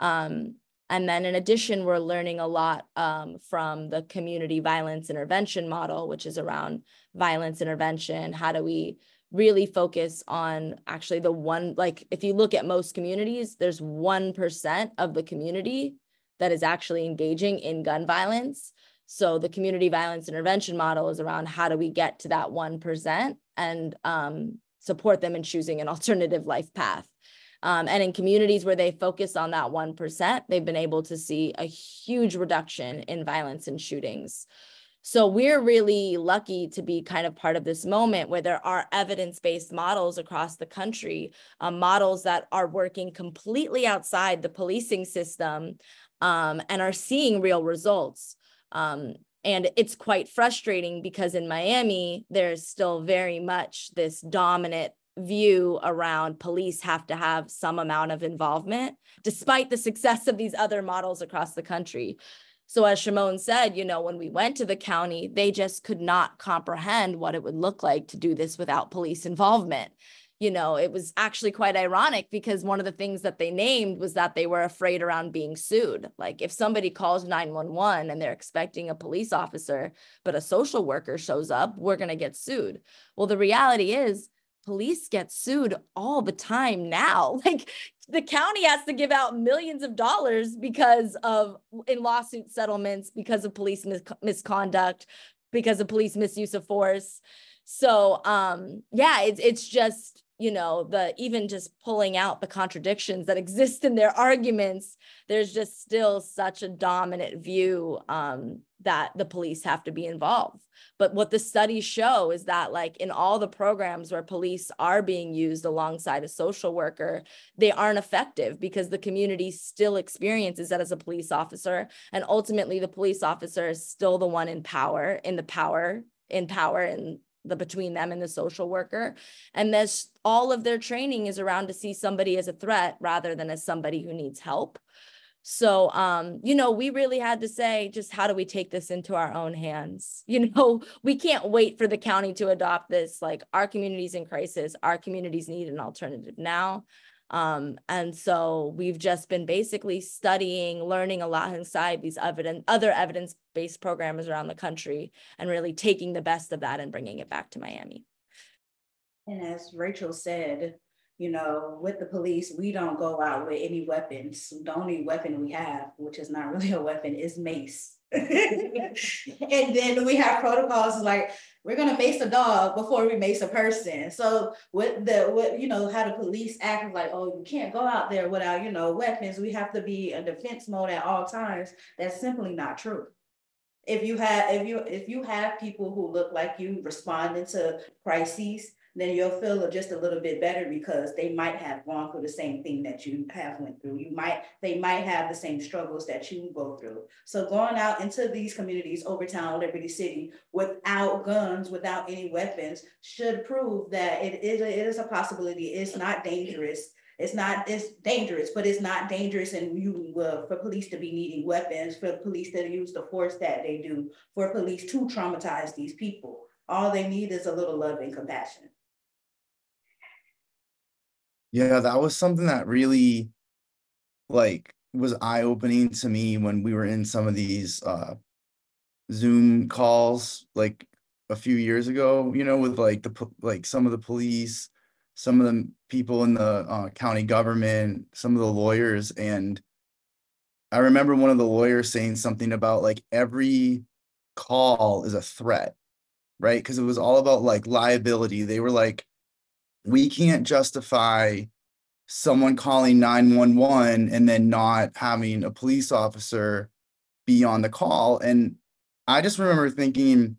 Um, and then in addition, we're learning a lot um, from the community violence intervention model, which is around violence intervention. How do we really focus on actually the one, like if you look at most communities, there's 1% of the community that is actually engaging in gun violence. So the community violence intervention model is around how do we get to that 1% and um, support them in choosing an alternative life path. Um, and in communities where they focus on that 1%, they've been able to see a huge reduction in violence and shootings. So we're really lucky to be kind of part of this moment where there are evidence-based models across the country, um, models that are working completely outside the policing system um, and are seeing real results. Um, and it's quite frustrating because in Miami, there's still very much this dominant view around police have to have some amount of involvement, despite the success of these other models across the country. So as Shimon said, you know, when we went to the county, they just could not comprehend what it would look like to do this without police involvement. You know, it was actually quite ironic because one of the things that they named was that they were afraid around being sued. Like if somebody calls 911 and they're expecting a police officer, but a social worker shows up, we're going to get sued. Well, the reality is police get sued all the time now. Like the county has to give out millions of dollars because of in lawsuit settlements, because of police mis- misconduct, because of police misuse of force. So um yeah, it's it's just you know the even just pulling out the contradictions that exist in their arguments there's just still such a dominant view um, that the police have to be involved. But what the studies show is that like in all the programs where police are being used alongside a social worker they aren't effective because the community still experiences that as a police officer. And ultimately the police officer is still the one in power in the power in power and the between them and the social worker. And this all of their training is around to see somebody as a threat rather than as somebody who needs help. So, um, you know, we really had to say, just how do we take this into our own hands? You know, we can't wait for the county to adopt this. Like our communities in crisis, our communities need an alternative now. Um, and so we've just been basically studying, learning a lot inside these evidence, other evidence-based programs around the country, and really taking the best of that and bringing it back to Miami. And as Rachel said, you know, with the police, we don't go out with any weapons. The only weapon we have, which is not really a weapon, is mace. and then we have protocols like we're gonna mace a dog before we mace a person. So with the what you know how the police act like, oh, you can't go out there without you know weapons. We have to be in defense mode at all times. That's simply not true. If you have if you if you have people who look like you responding to crises, then you'll feel just a little bit better because they might have gone through the same thing that you have went through. You might, they might have the same struggles that you go through. So going out into these communities, Overtown, Liberty City, without guns, without any weapons, should prove that it is a, it is a possibility. It's not dangerous. It's not, it's dangerous, but it's not dangerous and you will for police to be needing weapons, for police to use the force that they do, for police to traumatize these people. All they need is a little love and compassion. Yeah, that was something that really like was eye-opening to me when we were in some of these uh Zoom calls like a few years ago, you know, with like the like some of the police, some of the people in the uh, county government, some of the lawyers and I remember one of the lawyers saying something about like every call is a threat, right? Because it was all about like liability. They were like we can't justify someone calling 911 and then not having a police officer be on the call. And I just remember thinking,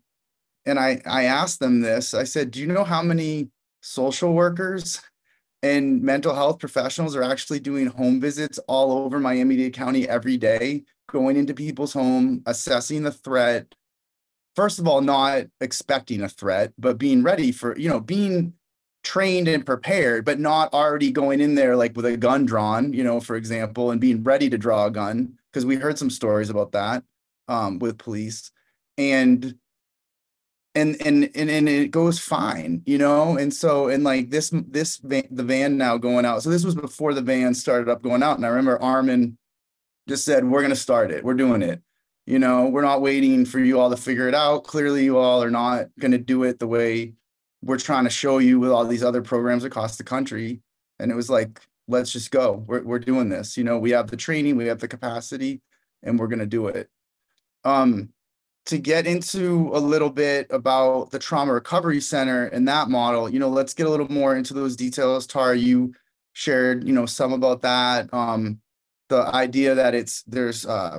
and I, I asked them this, I said, do you know how many social workers and mental health professionals are actually doing home visits all over Miami-Dade County every day, going into people's home, assessing the threat, first of all, not expecting a threat, but being ready for, you know, being trained and prepared, but not already going in there like with a gun drawn, you know, for example, and being ready to draw a gun. Because we heard some stories about that um, with police. And and and and and it goes fine, you know. And so and like this this van, the van now going out. So this was before the van started up going out. And I remember Armen just said, "We're gonna start it. We're doing it." You know, we're not waiting for you all to figure it out. Clearly, you all are not gonna do it the way we're trying to show you with all these other programs across the country. And it was like, let's just go. We're, we're doing this. You know, we have the training, we have the capacity, and we're going to do it. Um, to get into a little bit about the Trauma Recovery Center and that model, you know, let's get a little more into those details. Tarrah, you shared, you know, some about that. Um, the idea that it's there's uh,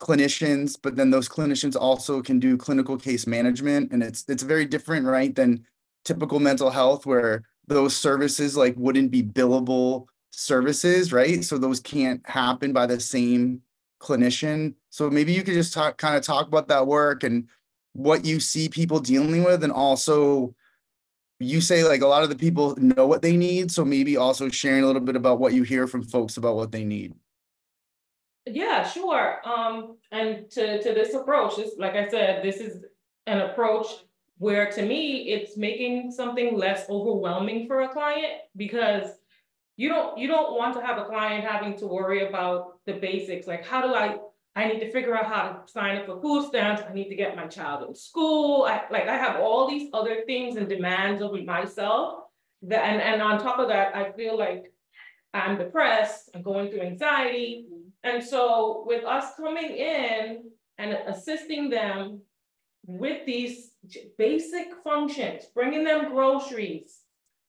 clinicians, but then those clinicians also can do clinical case management, and it's it's very different, right, than typical mental health where those services like wouldn't be billable services, right? So those can't happen by the same clinician. So maybe you could just talk kind of talk about that work and what you see people dealing with and also you say like a lot of the people know what they need so maybe also sharing a little bit about what you hear from folks about what they need yeah sure um and to to this approach this like i said this is an approach where to me, it's making something less overwhelming for a client because you don't you don't want to have a client having to worry about the basics like how do I I need to figure out how to sign up for food stamps. I need to get my child in school. I like I have all these other things and demands of myself that and, and on top of that, I feel like I'm depressed, I'm going through anxiety. Mm-hmm. And so with us coming in and assisting them with these basic functions, bringing them groceries.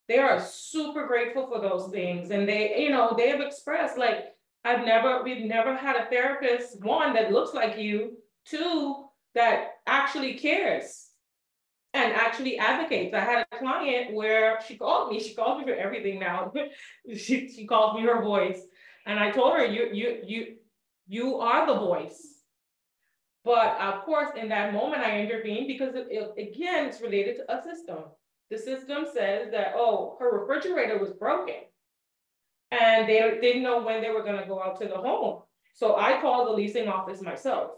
They are super grateful for those things. And they, you know, they have expressed like, I've never, we've never had a therapist, one that looks like you, two, that actually cares and actually advocates. I had a client where she called me, she calls me for everything now. she, she calls me her voice. And I told her, you, you, you, you are the voice But of course, in that moment, I intervened because it, it- again, it's related to a system. The system says that, oh, her refrigerator was broken. And they didn't know when they were gonna go out to the home. So I called the leasing office myself.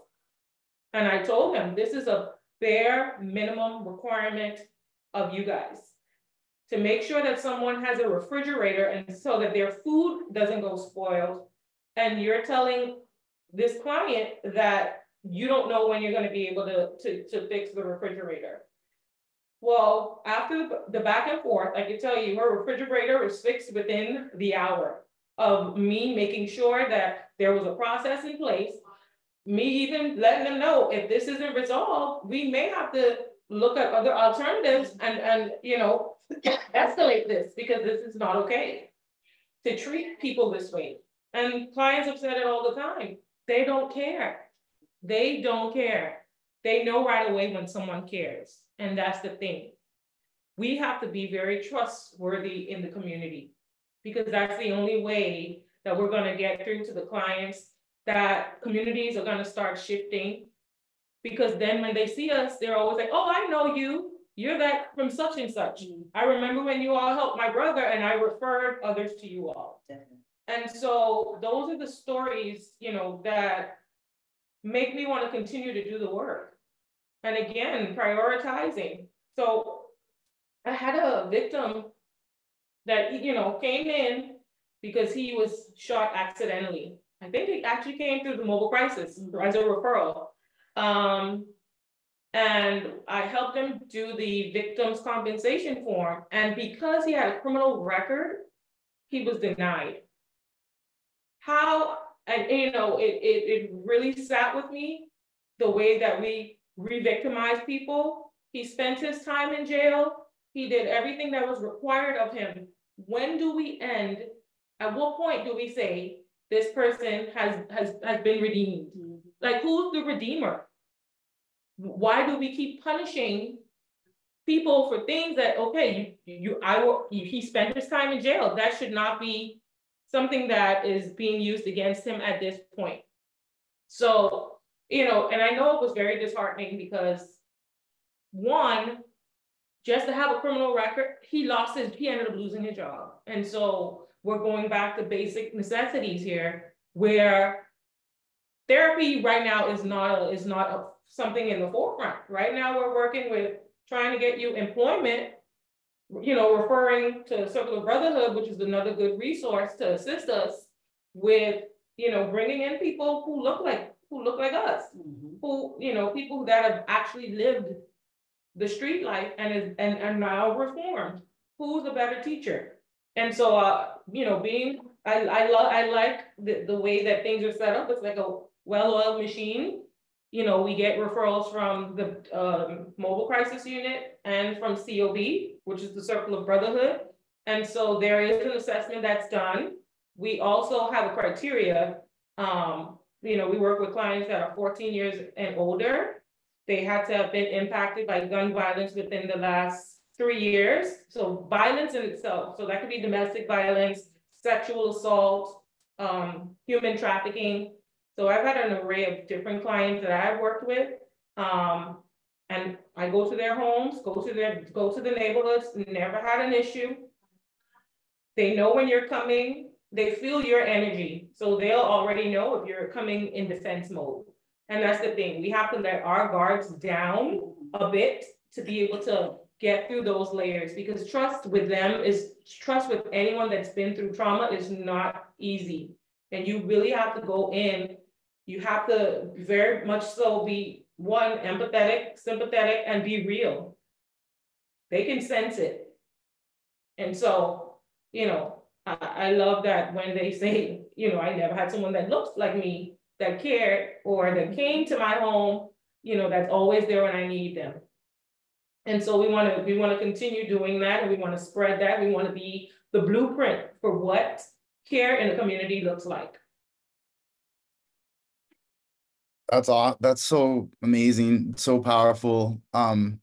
And I told them this is a bare minimum requirement of you guys. To make sure that someone has a refrigerator and so that their food doesn't go spoiled. And you're telling this client that you don't know when you're gonna be able to, to, to fix the refrigerator. Well, after the- the back and forth, I can tell you, her refrigerator was fixed within the hour of me making sure that there was a process in place. Me even letting them know if this isn't resolved, we may have to look at other alternatives and, and, you know, escalate this because this is not okay. To treat people this way. And clients have said it all the time. They don't care. They don't care. They know right away when someone cares, and that's the thing. We have to be very trustworthy in the community. Because that's the only way that we're gonna get through to the clients, that communities are gonna start shifting. Because then when they see us, they're always like, oh, I know you, you're that from such and such. I remember when you all helped my brother and I referred others to you all. And so those are the stories, you know, that make me want to continue to do the work. And again, prioritizing. So I had a victim that, you know, came in because he was shot accidentally. I think it actually came through the mobile crisis as a referral. Um, and I helped him do the victim's compensation form, and because he had a criminal record, he was denied. How, and you know, it, it, it really sat with me, the way that we re-victimize people. He spent his time in jail, he did everything that was required of him. When do we end? At what point do we say, this person has, has, has been redeemed? Like, who's the redeemer? Why do we keep punishing people for things that, okay, you, you, I will, he spent his time in jail, that should not be something that is being used against him at this point. So, you know, and I know it was very disheartening because one, just to have a criminal record, he lost his, he ended up losing his job. And so we're going back to basic necessities here where therapy right now is not, a- is not a- something in the forefront. Right now, we're working with trying to get you employment, you know, referring to Circle of Brotherhood, which is another good resource to assist us with, you know, bringing in people who look like, who look like us, who, you know, people that have actually lived the street life and is, and, and now reformed. Who's a better teacher? And so, uh, you know, being, I, I love, I like the, the way that things are set up. It's like a well-oiled machine. You know, we get referrals from the, um, mobile crisis unit and from COB, which is the Circle of Brotherhood. And so there is an assessment that's done. We also have a criteria. Um, you know, we work with clients that are fourteen years and older. They had to have been impacted by gun violence within the last three years. So violence in itself, so that could be domestic violence, sexual assault, um, human trafficking. So I've had an array of different clients that I've worked with. Um, and I go to their homes, go to their, go to the neighborhoods, never had an issue. They know when you're coming, they feel your energy, so they'll already know if you're coming in defense mode. And that's the thing, we have to let our guards down a bit to be able to get through those layers, because trust with them is, trust with anyone that's been through trauma is not easy. And you really have to go in, you have to very much so be, one, empathetic, sympathetic, and be real. They can sense it. And so, you know, I, I love that when they say, you know, I never had someone that looks like me, that cared, or that came to my home, you know, that's always there when I need them. And so we wanna, we wanna continue doing that, and we wanna spread that, we wanna be the blueprint for what care in a community looks like. That's aw, that's so amazing, so powerful. Um,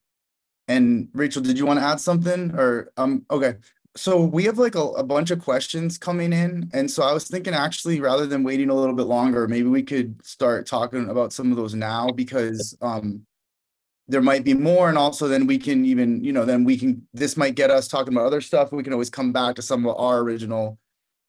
and Rachel, did you want to add something or, um, okay, so we have like a, a bunch of questions coming in, and so I was thinking actually, rather than waiting a little bit longer, maybe we could start talking about some of those now because um. There might be more, and also then we can even, you know, then we can, this might get us talking about other stuff. We can always come back to some of our original.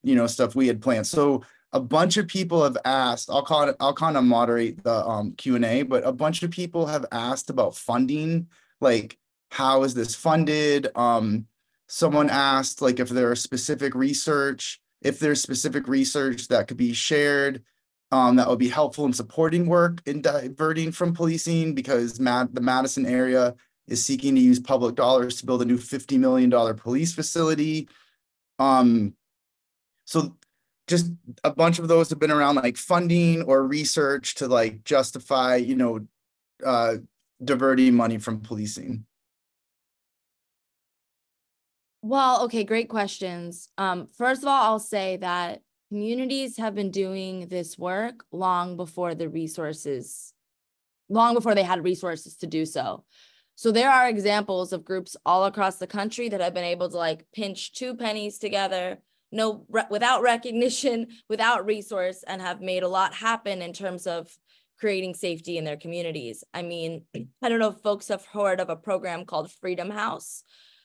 You know, stuff we had planned. So a bunch of people have asked, I'll call it, I'll kind of moderate the um Q and A, but a bunch of people have asked about funding, like how is this funded? Um, someone asked like if there are specific research, if there's specific research that could be shared. Um, that would be helpful in supporting work in diverting from policing because Mad the Madison area is seeking to use public dollars to build a new fifty million dollar police facility. Um, so just a bunch of those have been around like funding or research to like justify, you know, uh, diverting money from policing. Well, okay, great questions. Um, first of all, I'll say that communities have been doing this work long before the resources, long before they had resources to do so. So there are examples of groups all across the country that have been able to like pinch two pennies together, no re- without recognition, without resource, and have made a lot happen in terms of creating safety in their communities. I mean, I don't know if folks have heard of a program called Freedom House,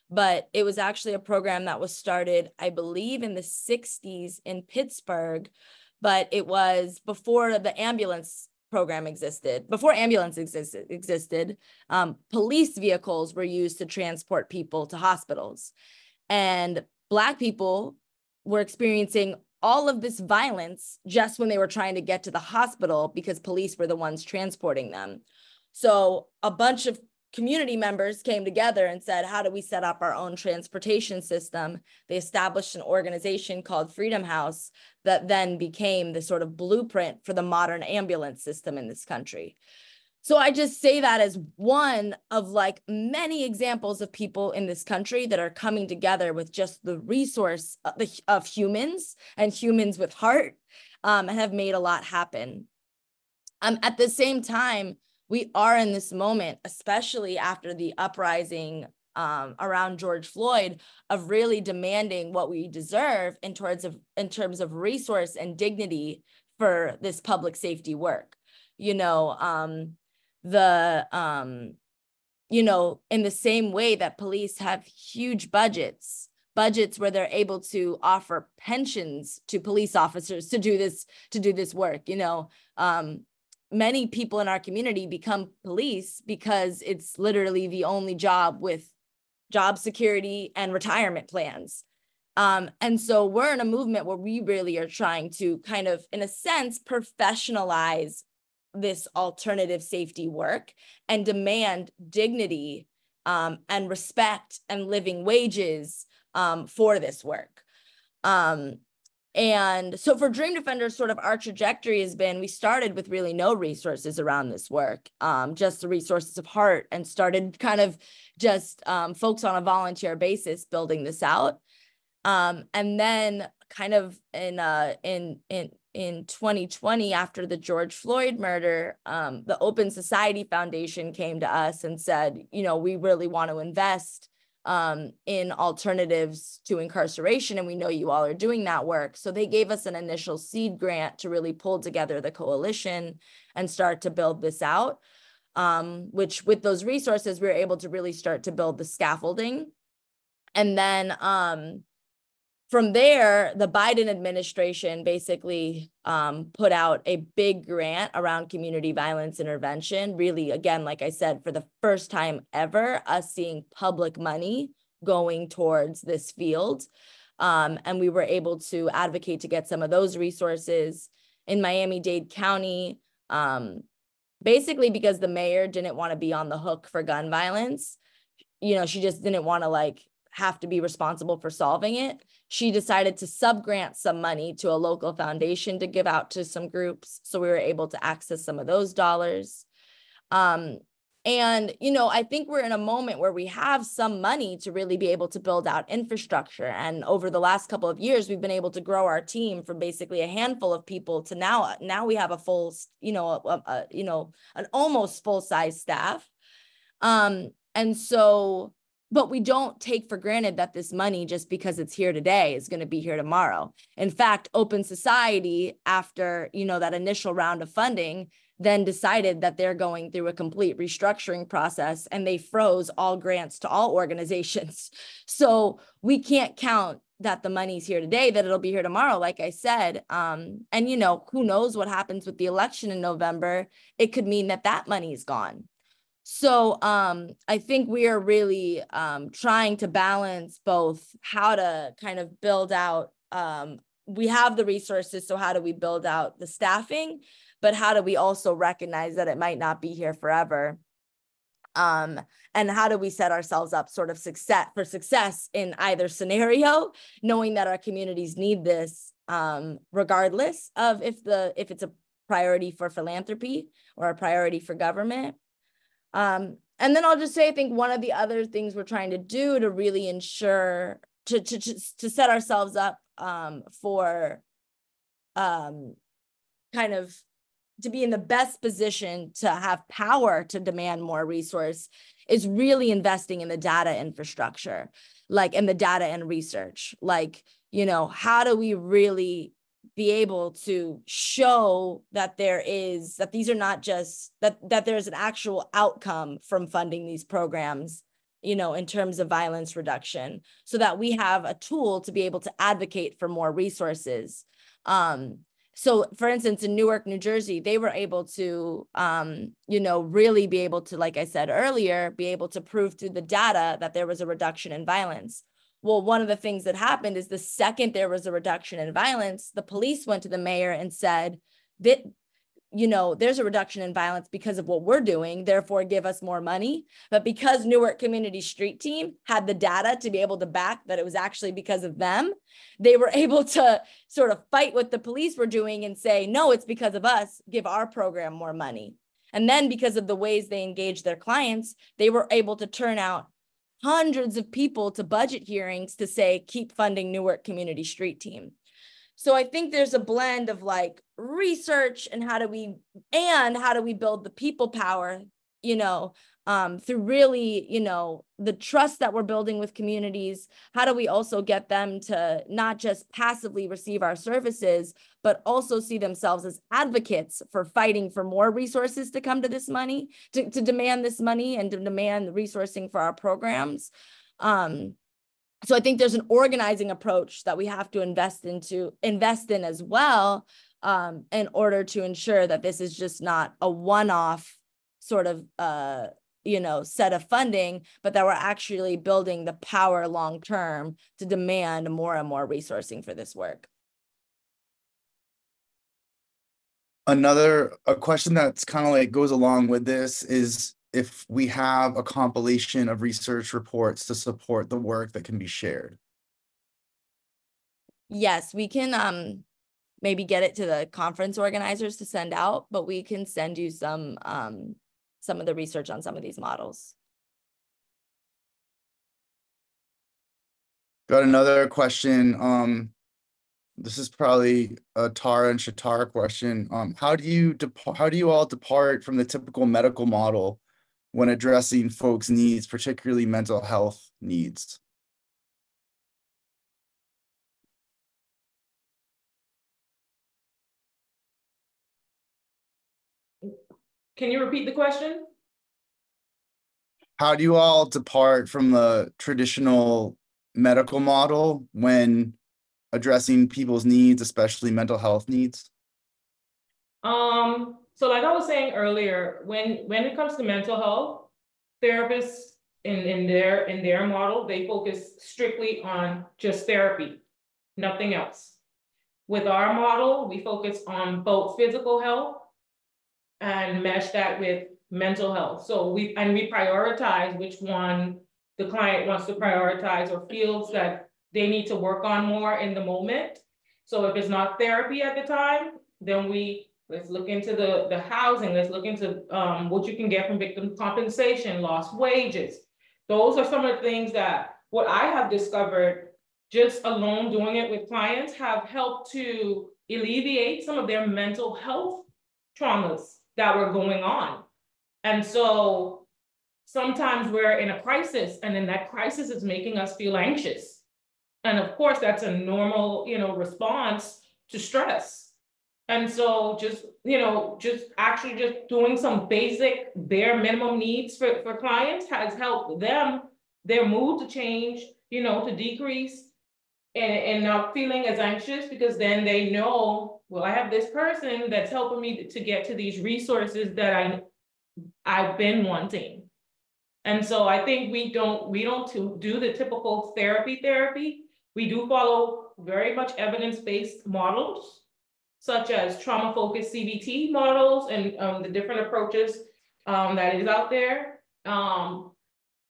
but it was actually a program that was started, I believe, in the 60s in Pittsburgh, but it was before the ambulance program existed before ambulance existed existed um, police vehicles were used to transport people to hospitals and black people were experiencing all of this violence just when they were trying to get to the hospital because police were the ones transporting them so a bunch of community members came together and said, How do we set up our own transportation system? They established an organization called Freedom House that then became the sort of blueprint for the modern ambulance system in this country. So I just say that as one of like many examples of people in this country that are coming together with just the resource of, the, of humans and humans with heart um, and have made a lot happen. Um, at the same time, we are in this moment, especially after the uprising um, around George Floyd, of really demanding what we deserve in terms of in terms of resource and dignity for this public safety work. You know, um, the um, you know, in the same way that police have huge budgets, budgets where they're able to offer pensions to police officers to do this to do this work. You know, um, many people in our community become police because it's literally the only job with job security and retirement plans. Um, and so we're in a movement where we really are trying to kind of, in a sense, professionalize this alternative safety work and demand dignity um, and respect and living wages um, for this work. Um, and so for Dream Defenders, sort of our trajectory has been we started with really no resources around this work, um, just the resources of heart, and started kind of just um, folks on a volunteer basis building this out. Um, and then kind of in uh, in in in 2020 after the George Floyd murder, um, the Open Society Foundation came to us and said, you know, we really want to invest um, in alternatives to incarceration. And we know you all are doing that work. So they gave us an initial seed grant to really pull together the coalition and start to build this out. Um, which with those resources, we were able to really start to build the scaffolding. And then um, from there, the Biden administration basically um, put out a big grant around community violence intervention. Really, again, like I said, for the first time ever, us seeing public money going towards this field. Um, and we were able to advocate to get some of those resources in Miami Dade County, um, basically because the mayor didn't want to be on the hook for gun violence. You know, she just didn't want to like have to be responsible for solving it. She decided to subgrant some money to a local foundation to give out to some groups. So we were able to access some of those dollars. Um, and, you know, I think we're in a moment where we have some money to really be able to build out infrastructure. And over the last couple of years, we've been able to grow our team from basically a handful of people to now, now we have a full, you know, a, a you know, an almost full size staff. Um, and so but we don't take for granted that this money just because it's here today is going to be here tomorrow. In fact open society after you know that initial round of funding then decided that they're going through a complete restructuring process and they froze all grants to all organizations. So we can't count that the money's here today that it'll be here tomorrow like i said. Um, and you know who knows what happens with the election in november? It could mean that that money is gone so um, I think we are really um, trying to balance both how to kind of build out. Um, we have the resources, so how do we build out the staffing? But how do we also recognize that it might not be here forever? Um, and how do we set ourselves up sort of success for success in either scenario, knowing that our communities need this, um, regardless of if the if it's a priority for philanthropy or a priority for government um, and then I'll just say, I think one of the other things we're trying to do to really ensure to to to, to set ourselves up um, for um, kind of to be in the best position to have power to demand more resource is really investing in the data infrastructure like in the data and research. Like you know how do we really be able to show that there is that these are not just that that there's an actual outcome from funding these programs you know in terms of violence reduction so that we have a tool to be able to advocate for more resources. Um so for instance in newark new jersey they were able to um you know really be able to like i said earlier be able to prove through the data that there was a reduction in violence well, one of the things that happened is the second there was a reduction in violence, the police went to the mayor and said that, you know, there's a reduction in violence because of what we're doing, therefore give us more money. But because Newark Community Street Team had the data to be able to back that it was actually because of them, they were able to sort of fight what the police were doing and say, no, it's because of us, give our program more money. And then because of the ways they engaged their clients, they were able to turn out hundreds of people to budget hearings to say, keep funding Newark Community Street Team. So I think there's a blend of like research and how do we, and how do we build the people power, you know, um, through really, you know, the trust that we're building with communities. How do we also get them to not just passively receive our services, but also see themselves as advocates for fighting for more resources to come to this money, to, to demand this money and to demand the resourcing for our programs. Um, so I think there's an organizing approach that we have to invest into, invest in as well, um, in order to ensure that this is just not a one-off sort of uh, you know set of funding but that we're actually building the power long term to demand more and more resourcing for this work. Another a question that's kind of like goes along with this is if we have a compilation of research reports to support the work that can be shared. Yes we can um maybe get it to the conference organizers to send out but we can send you some um some of the research on some of these models. Got another question. Um, this is probably a Tarrah and Chettarra question. Um, how do you how do you all depart from the typical medical model when addressing folks' needs, particularly mental health needs? Can you repeat the question? How do you all depart from the traditional medical model when addressing people's needs, especially mental health needs? Um, so like I was saying earlier, when when it comes to mental health, therapists in, in their in their model, they focus strictly on just therapy, nothing else. With our model, we focus on both physical health and mesh that with mental health. So we, and we prioritize which one the client wants to prioritize or feels that they need to work on more in the moment. So if it's not therapy at the time, then we, let's look into the, the housing, let's look into um, what you can get from victim compensation, lost wages. Those are some of the things that what I have discovered just alone doing it with clients have helped to alleviate some of their mental health traumas that were going on. And so sometimes we're in a crisis and then that crisis is making us feel anxious. And of course, that's a normal, you know, response to stress. And so just, you know, just actually just doing some basic bare minimum needs for, for clients has helped them, their mood to change, you know, to decrease and, and not feeling as anxious because then they know, well, I have this person that's helping me to get to these resources that I, I've been wanting. And so I think we don't, we don't do the typical therapy therapy. We do follow very much evidence-based models, such as trauma-focused CBT models and um, the different approaches um, that is out there. Um,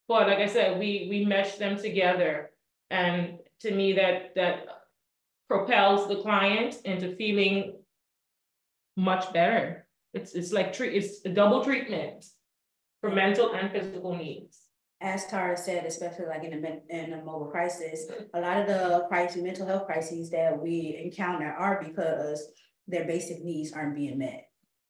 but like I said, we we mesh them together, and to me that that propels the client into feeling much better. It's it's like treat it's a double treatment for mental and physical needs. As Tarrah said, especially like in a in a mobile crisis, a lot of the crisis, mental health crises that we encounter are because their basic needs aren't being met.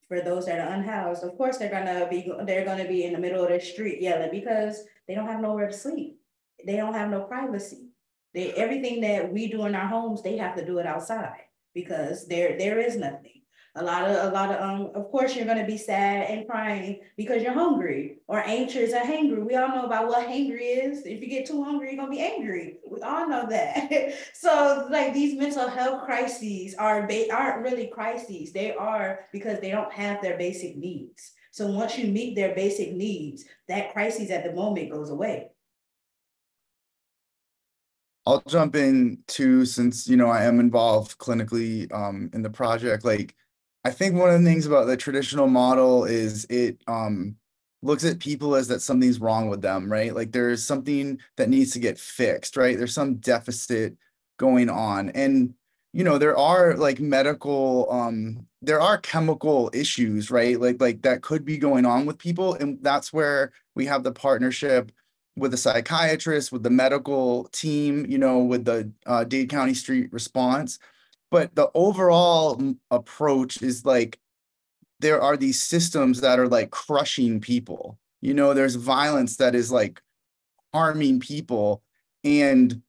For those that are unhoused, of course, they're gonna be they're gonna be in the middle of the street yelling because they don't have nowhere to sleep. They don't have no privacy. They everything that we do in our homes, they have to do it outside because there there is nothing. A lot of a lot of um of course you're gonna be sad and crying because you're hungry or anxious or hangry. We all know about what hangry is. If you get too hungry, you're gonna be angry. We all know that. so like these mental health crises are ba- aren't really crises. They are because they don't have their basic needs. So once you meet their basic needs, that crisis at the moment goes away. I'll jump in too, since you know I am involved clinically um, in the project. Like I think one of the things about the traditional model is it um, looks at people as that something's wrong with them, right? Like there's something that needs to get fixed, right? There's some deficit going on. And, you know, there are like medical, um, there are chemical issues, right? Like, like that could be going on with people. And that's where we have the partnership with the psychiatrist, with the medical team, you know, with the uh, Dade County Street response. But the overall approach is like there are these systems that are like crushing people. You know there's violence that is like harming people. And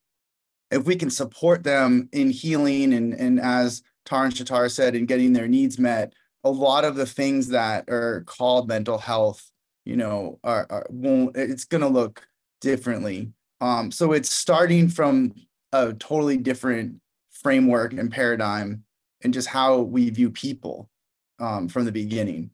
if we can support them in healing and and as Tar and Shatar said in getting their needs met a lot of the things that are called mental health you know are, are won't it's going to look differently um so it's starting from a totally different framework and paradigm and just how we view people um, from the beginning.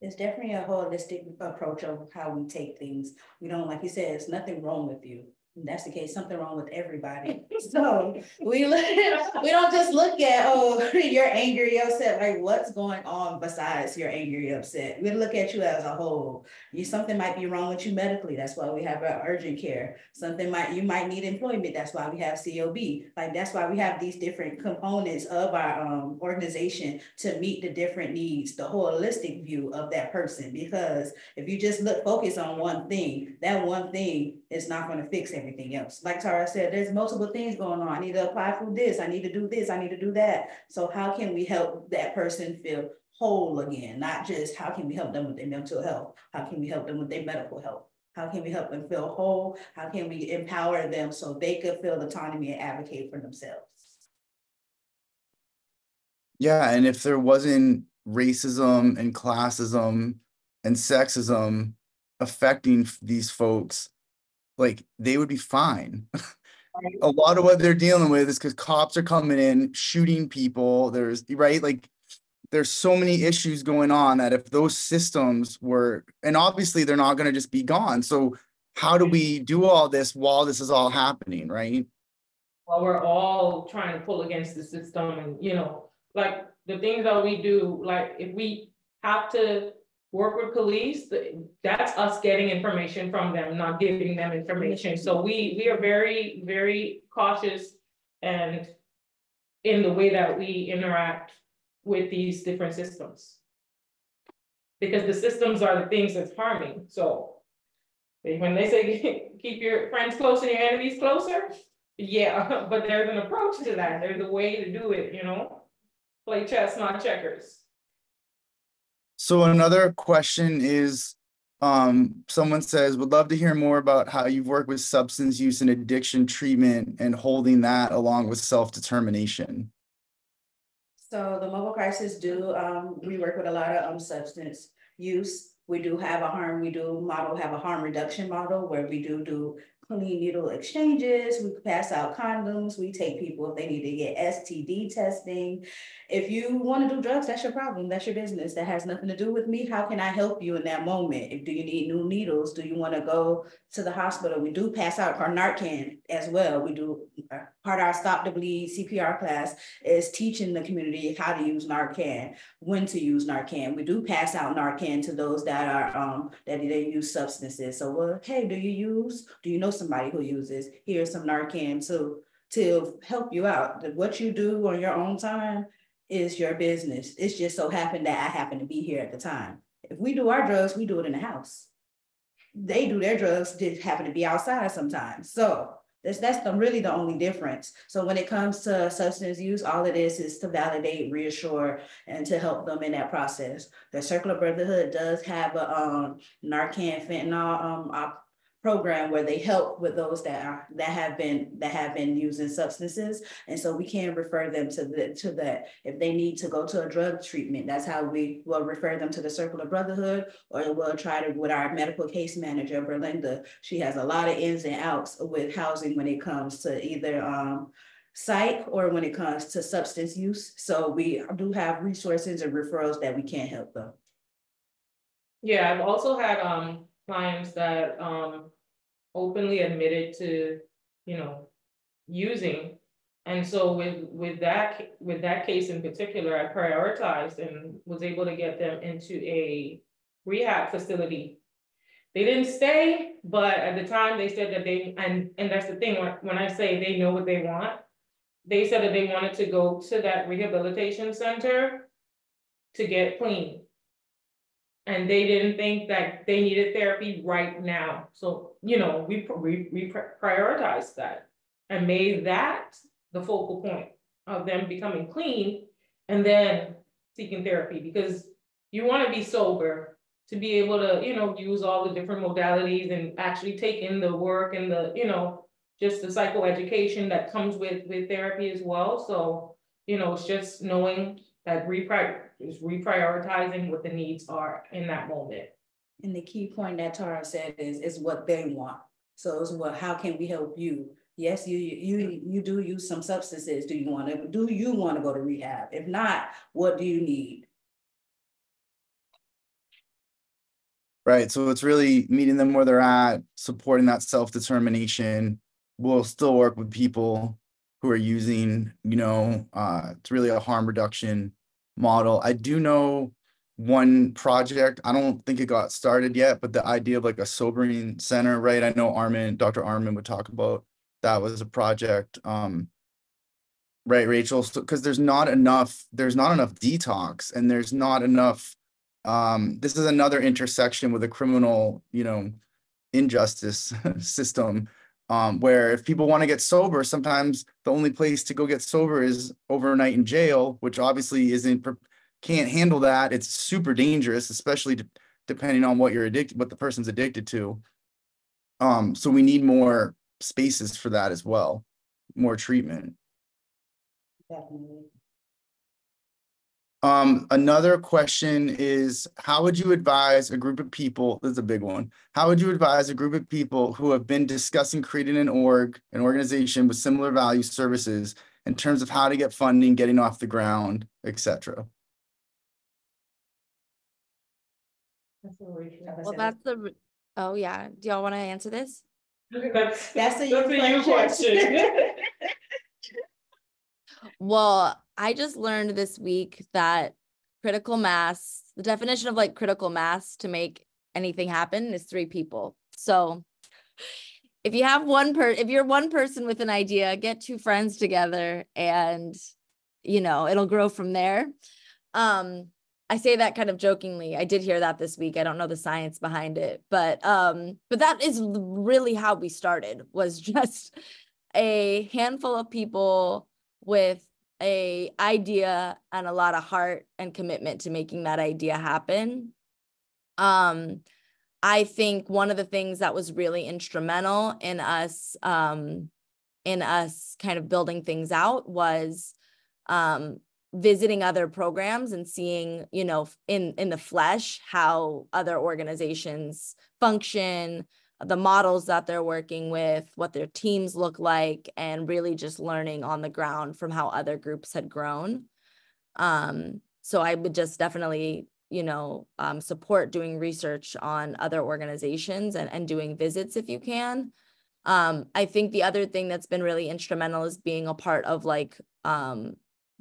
It's definitely a holistic approach of how we take things. We don't, like you said, it's nothing wrong with you that's the case, something wrong with everybody. So we we don't just look at, oh, you're angry, you're upset, like what's going on besides you're angry, you're upset. We look at you as a whole. You something might be wrong with you medically. That's why we have our urgent care. Something might you might need employment. That's why we have COB. Like that's why we have these different components of our um, organization to meet the different needs, the holistic view of that person. Because if you just look focus on one thing, that one thing is not going to fix everything else. Like Tarrah said, there's multiple things going on. I need to apply for this. I need to do this. I need to do that. So how can we help that person feel whole again? Not just how can we help them with their mental health? How can we help them with their medical health? How can we help them feel whole? How can we empower them so they could feel autonomy and advocate for themselves? Yeah, and if there wasn't racism and classism and sexism affecting these folks, like they would be fine. a lot of what they're dealing with is because cops are coming in shooting people. There's right, like there's so many issues going on that if those systems were, and obviously they're not going to just be gone. So how do we do all this while this is all happening, right? Well, we're all trying to pull against the system, and you know, like the things that we do, like if we have to work with police, that's us getting information from them, not giving them information. So we, we are very, very cautious and in the way that we interact with these different systems. Because the systems are the things that's harming, so when they say keep your friends close and your enemies closer, yeah, but there's an approach to that. There's a way to do it, you know? Play chess, not checkers. So another question is, Um, someone says, would love to hear more about how you've worked with substance use and addiction treatment and holding that along with self-determination. So the mobile crisis do, um, we work with a lot of, um, substance use. We do have a harm, we do model, have a harm reduction model where we do do clean needle exchanges, we pass out condoms, we take people if they need to get STD testing. If you want to do drugs, that's your problem, that's your business, that has nothing to do with me, how can I help you in that moment? If, do you need new needles, do you want to go to the hospital? We do pass out our Narcan as well, we do, uh, part of our Stop the Bleed CPR class is teaching the community how to use Narcan, when to use Narcan. We do pass out Narcan to those that are, um, that they use substances. So, well, hey, do you use, do you know somebody who uses? Here's some Narcan to, to help you out. What you do on your own time is your business. It's just so happened that I happen to be here at the time. If we do our drugs, we do it in the house. They do their drugs, just happen to be outside sometimes. So that's, that's the, really the only difference. So when it comes to substance use, all it is is to validate, reassure, and to help them in that process. The Circle of Brotherhood does have a um, Narcan fentanyl um, op- program where they help with those that are that have been that have been using substances. And so we can refer them to the to that if they need to go to a drug treatment that's how we will refer them to the circle of brotherhood. Or we'll try to with our medical case manager Berlinda she has a lot of ins and outs with housing when it comes to either um psych or when it comes to substance use. So we do have resources and referrals that we can help them. Yeah, I've also had um clients that um openly admitted to, you know, using. And so with with that, with that case in particular, I prioritized and was able to get them into a rehab facility. They didn't stay, but at the time they said that they, and and that's the thing, when when I say they know what they want. They said that they wanted to go to that rehabilitation center to get clean. And they didn't think that they needed therapy right now, so, you know, we, we, we prioritized that. And made that the focal point of them becoming clean and then seeking therapy, because you wanna be sober. To be able to, you know, use all the different modalities and actually take in the work and the, you know, just the psychoeducation that comes with, with therapy as well, so. You know, it's just knowing that repri- is reprioritizing what the needs are in that moment. And the key point that Tarrah said is, is what they want. So it's what, how can we help you? Yes, you, you, you do use some substances. Do you want to, do you want to go to rehab? If not, what do you need? Right, so it's really meeting them where they're at, supporting that self-determination. We'll still work with people who are using, you know, uh, it's really a harm reduction model. I do know one project, I don't think it got started yet, but the idea of like a sobering center, right? I know Armen, Dr. Armen would talk about that was a project. Um, right, Rachel, so because there's not enough, there's not enough detox and there's not enough um, this is another intersection with a criminal, you know, injustice system. Um, where if people want to get sober, sometimes the only place to go get sober is overnight in jail, which obviously isn't can't handle that. It's super dangerous, especially de- depending on what you're addicted, what the person's addicted to. Um, so we need more spaces for that as well, more treatment. Definitely. Um, another question is, how would you advise a group of people, this is a big one. How would you advise a group of people who have been discussing creating an org, an organization with similar value services in terms of how to get funding, getting off the ground, et cetera? Well, that's the, oh yeah, do y'all want to answer this? That's, That's a that's you a you question. question. Well, I just learned this week that critical mass, the definition of like critical mass to make anything happen is three people. So if you have one per, if you're one person with an idea, get two friends together and you know, it'll grow from there. Um, I say that kind of jokingly. I did hear that this week. I don't know the science behind it, but um, but that is really how we started was just a handful of people with a idea and a lot of heart and commitment to making that idea happen. Um, I think one of the things that was really instrumental in us um, in us kind of building things out was um, visiting other programs and seeing you know in in the flesh how other organizations function the models that they're working with what their teams look like and really just learning on the ground from how other groups had grown um, so i would just definitely you know um, support doing research on other organizations and, and doing visits if you can um, i think the other thing that's been really instrumental is being a part of like um,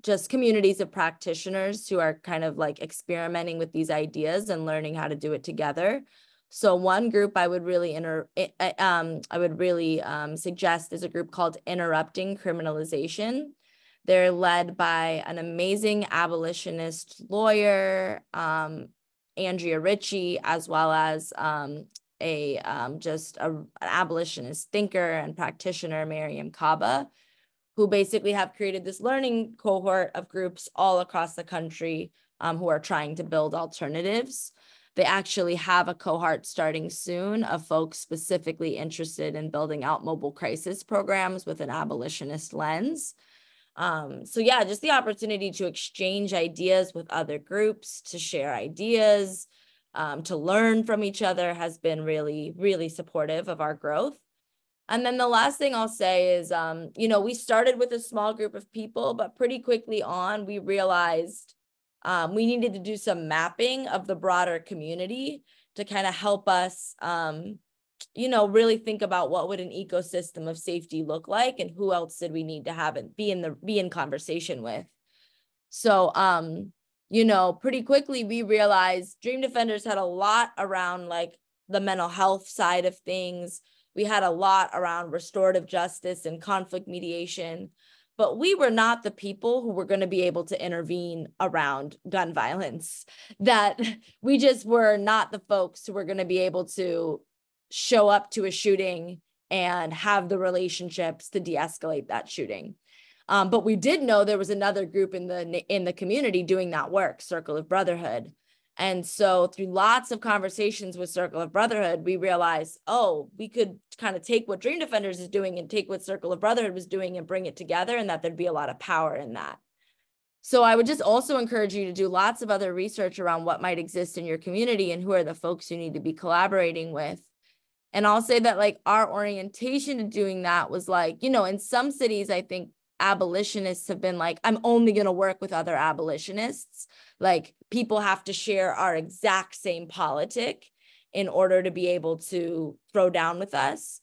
just communities of practitioners who are kind of like experimenting with these ideas and learning how to do it together. So one group I would really inter um, I would really um, suggest is a group called Interrupting Criminalization. They're led by an amazing abolitionist lawyer, um, Andrea Ritchie, as well as um, a um, just a, an abolitionist thinker and practitioner, Mariame Kaba who basically have created this learning cohort of groups all across the country um, who are trying to build alternatives. They actually have a cohort starting soon of folks specifically interested in building out mobile crisis programs with an abolitionist lens. Um, so yeah, just the opportunity to exchange ideas with other groups, to share ideas, um, to learn from each other has been really, really supportive of our growth. And then the last thing I'll say is, um, you know, we started with a small group of people, but pretty quickly on, we realized um, we needed to do some mapping of the broader community to kind of help us, um, you know, really think about what would an ecosystem of safety look like and who else did we need to have it be in the be in conversation with. So, um, you know, pretty quickly we realized Dream Defenders had a lot around like the mental health side of things we had a lot around restorative justice and conflict mediation, but we were not the people who were going to be able to intervene around gun violence. That we just were not the folks who were going to be able to show up to a shooting and have the relationships to de-escalate that shooting. Um, but we did know there was another group in the in the community doing that work, Circle of Brotherhood. And so through lots of conversations with Circle of Brotherhood, we realized, oh, we could kind of take what Dream Defenders is doing and take what Circle of Brotherhood was doing and bring it together and that there'd be a lot of power in that. So I would just also encourage you to do lots of other research around what might exist in your community and who are the folks you need to be collaborating with. And I'll say that like our orientation to doing that was like, you know, in some cities, I think abolitionists have been like, I'm only going to work with other abolitionists. Like people have to share our exact same politic in order to be able to throw down with us.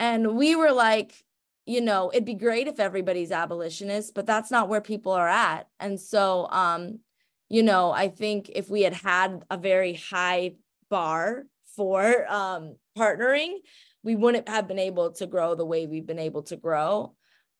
And we were like, you know, it'd be great if everybody's abolitionist, but that's not where people are at. And so, um, you know, I think if we had had a very high bar for um, partnering, we wouldn't have been able to grow the way we've been able to grow.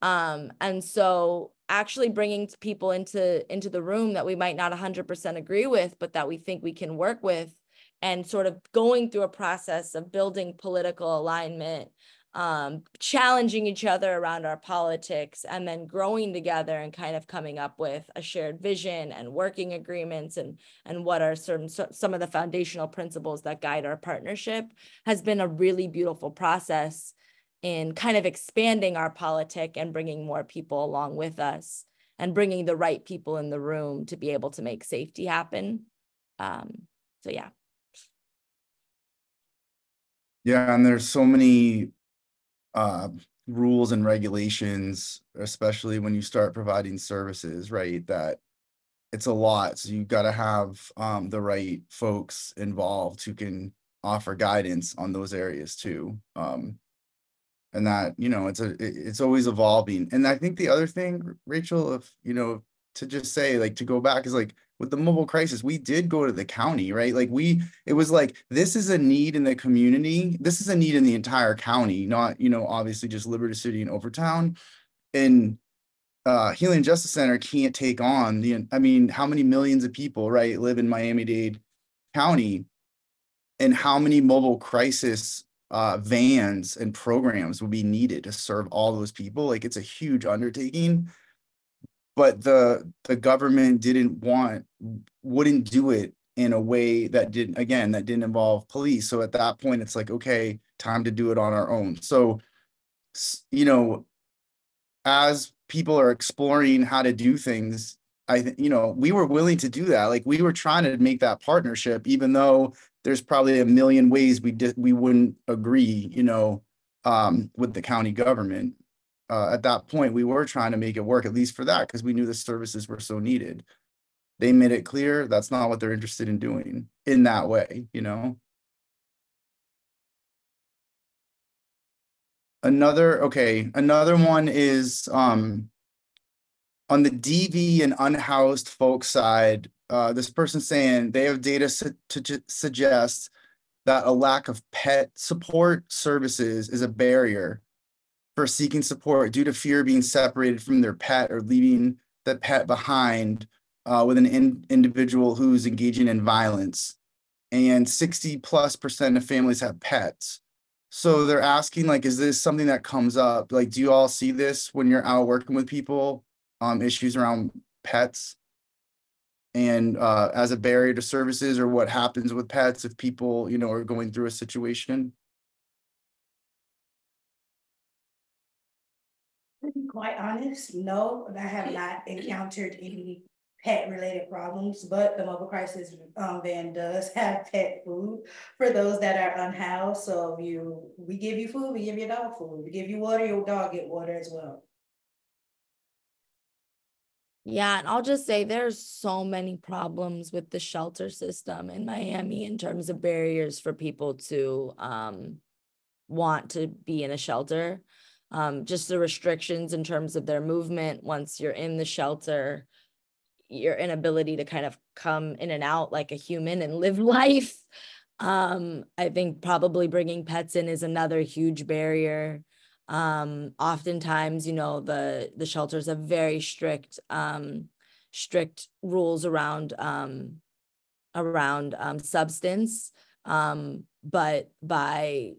Um, and so actually bringing people into into the room that we might not 100% agree with, but that we think we can work with and sort of going through a process of building political alignment um, challenging each other around our politics and then growing together and kind of coming up with a shared vision and working agreements and and what are certain so, some of the foundational principles that guide our partnership has been a really beautiful process in kind of expanding our politic and bringing more people along with us and bringing the right people in the room to be able to make safety happen. Um, so yeah. Yeah, and there's so many uh, rules and regulations, especially when you start providing services, right? That it's a lot. So you've got to have um, the right folks involved who can offer guidance on those areas too. Um, and that you know it's a it's always evolving. And i think the other thing rachel if you know to just say like to go back is like with the mobile crisis we did go to the county right? Like we it was like this is a need in the community. This is a need in the entire county not you know obviously just liberty city and overtown. And uh healing justice center can't take on the i mean how many millions of people right live in miami-dade county? And how many mobile crisis uh, vans and programs would be needed to serve all those people. Like it's a huge undertaking, but the the government didn't want wouldn't do it in a way that didn't, again, that didn't involve police. So at that point, it's like, okay, time to do it on our own. So, you know, as people are exploring how to do things, I you know, we were willing to do that. Like we were trying to make that partnership, even though there's probably a million ways we did, we wouldn't agree, you know, um, with the county government. Uh, at that point, we were trying to make it work, at least for that, because we knew the services were so needed. They made it clear that's not what they're interested in doing in that way, you know? Another, okay, another one is, um, on the DV and unhoused folks side, uh, this person saying they have data su- to ju- suggest that a lack of pet support services is a barrier for seeking support due to fear of being separated from their pet or leaving the pet behind uh, with an in- individual who's engaging in violence. And 60 plus percent of families have pets. So they're asking, like, is this something that comes up? Like, do you all see this when you're out working with people? Um, issues around pets? And uh, as a barrier to services or what happens with pets if people, you know, are going through a situation? To be quite honest, no, I have not encountered any pet related problems, but the mobile crisis um van does have pet food for those that are unhoused. So you, we give you food, we give you dog food. We give you water, your dog get water as well. Yeah, and I'll just say there's so many problems with the shelter system in Miami in terms of barriers for people to um want to be in a shelter. Um, just the restrictions in terms of their movement once you're in the shelter, your inability to kind of come in and out like a human and live life. Um, I think probably bringing pets in is another huge barrier um oftentimes you know the the shelters have very strict um strict rules around um around um substance um but by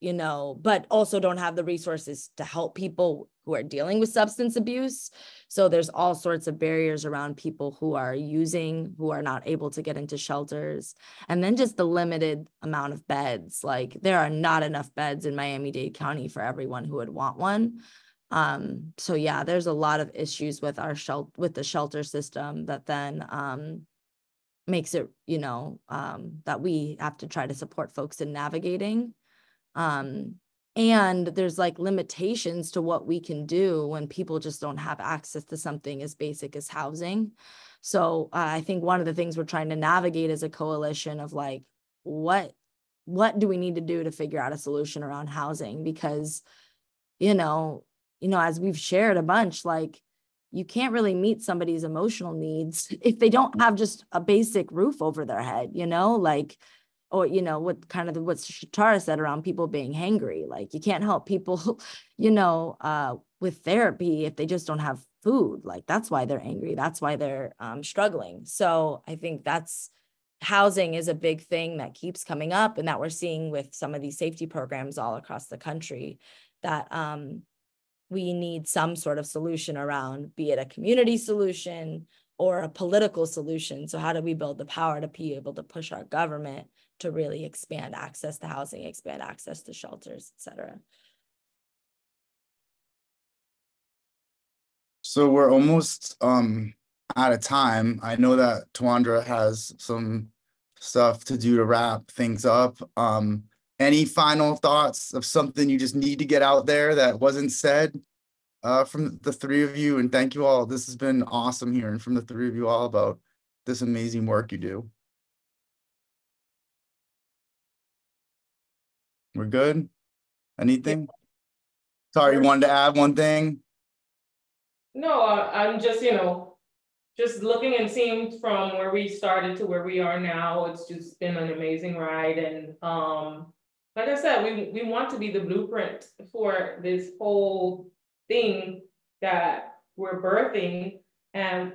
you know but also don't have the resources to help people who are dealing with substance abuse. So there's all sorts of barriers around people who are using who are not able to get into shelters and then just the limited amount of beds. Like there are not enough beds in miami-dade county for everyone who would want one. Um so yeah there's a lot of issues with our shelter with the shelter system that then um makes it you know um that we have to try to support folks in navigating. Um and there's like limitations to what we can do when people just don't have access to something as basic as housing. So uh, I think one of the things we're trying to navigate as a coalition of like, what, what do we need to do to figure out a solution around housing? Because, you know, you know, as we've shared a bunch, like you can't really meet somebody's emotional needs if they don't have just a basic roof over their head, you know, like or you know what kind of the, what Chettarra said around people being hangry. Like you can't help people, you know, uh, with therapy if they just don't have food. Like that's why they're angry. That's why they're um, struggling. So I think that's housing is a big thing that keeps coming up, and that we're seeing with some of these safety programs all across the country. That um, we need some sort of solution around, be it a community solution or a political solution. So how do we build the power to be able to push our government to really expand access to housing, expand access to shelters, et cetera. So we're almost um out of time. I know that Tawandra has some stuff to do to wrap things up. Um, any final thoughts of something you just need to get out there that wasn't said uh from the three of you? And thank you all. This has been awesome hearing from the three of you all about this amazing work you do. We're good? Anything? Sorry, you wanted to add one thing? No, I'm just, you know, just looking and seeing from where we started to where we are now, it's just been an amazing ride and, um. Like I said, we, we want to be the blueprint for this whole thing that we're birthing and.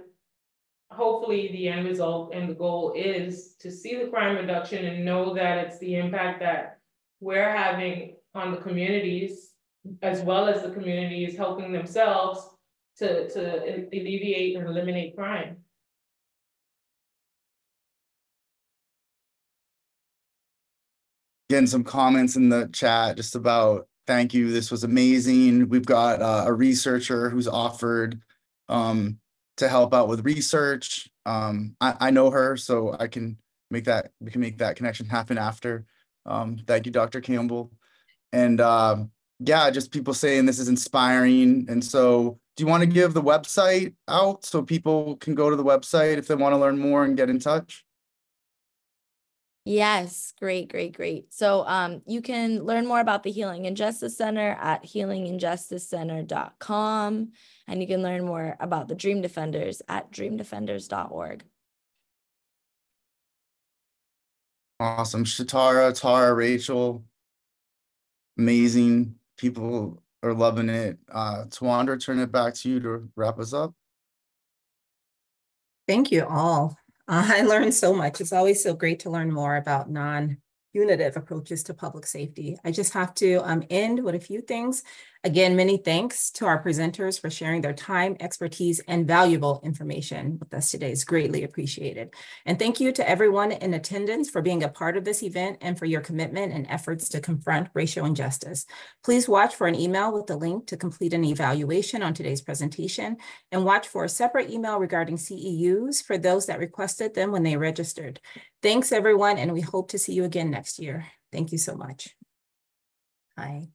Hopefully, the end result and the goal is to see the crime reduction and know that it's the impact that we're having on the communities, as well as the communities helping themselves to, to alleviate and eliminate crime. Getting some comments in the chat just about thank you, this was amazing. We've got uh, a researcher who's offered um, to help out with research. Um, I, I know her, so I can make that we can make that connection happen after. Um, thank you, Dr. Campbell. And um, yeah, just people saying this is inspiring. And so do you want to give the website out so people can go to the website if they want to learn more and get in touch? Yes, great, great, great. So um, you can learn more about the Healing and Justice Center at healingandjusticecenter.com. And you can learn more about the Dream Defenders at dreamdefenders.org. Awesome. Chettarra, Tarrah, Rachel. Amazing. People are loving it. Uh, Tawanda, turn it back to you to wrap us up. Thank you all. Uh, I learned so much. It's always so great to learn more about non-punitive approaches to public safety. I just have to um, end with a few things. Again, many thanks to our presenters for sharing their time, expertise, and valuable information with us today. It's greatly appreciated. And thank you to everyone in attendance for being a part of this event and for your commitment and efforts to confront racial injustice. Please watch for an email with the link to complete an evaluation on today's presentation and watch for a separate email regarding CEUs for those that requested them when they registered. Thanks everyone, and we hope to see you again next year. Thank you so much. Bye.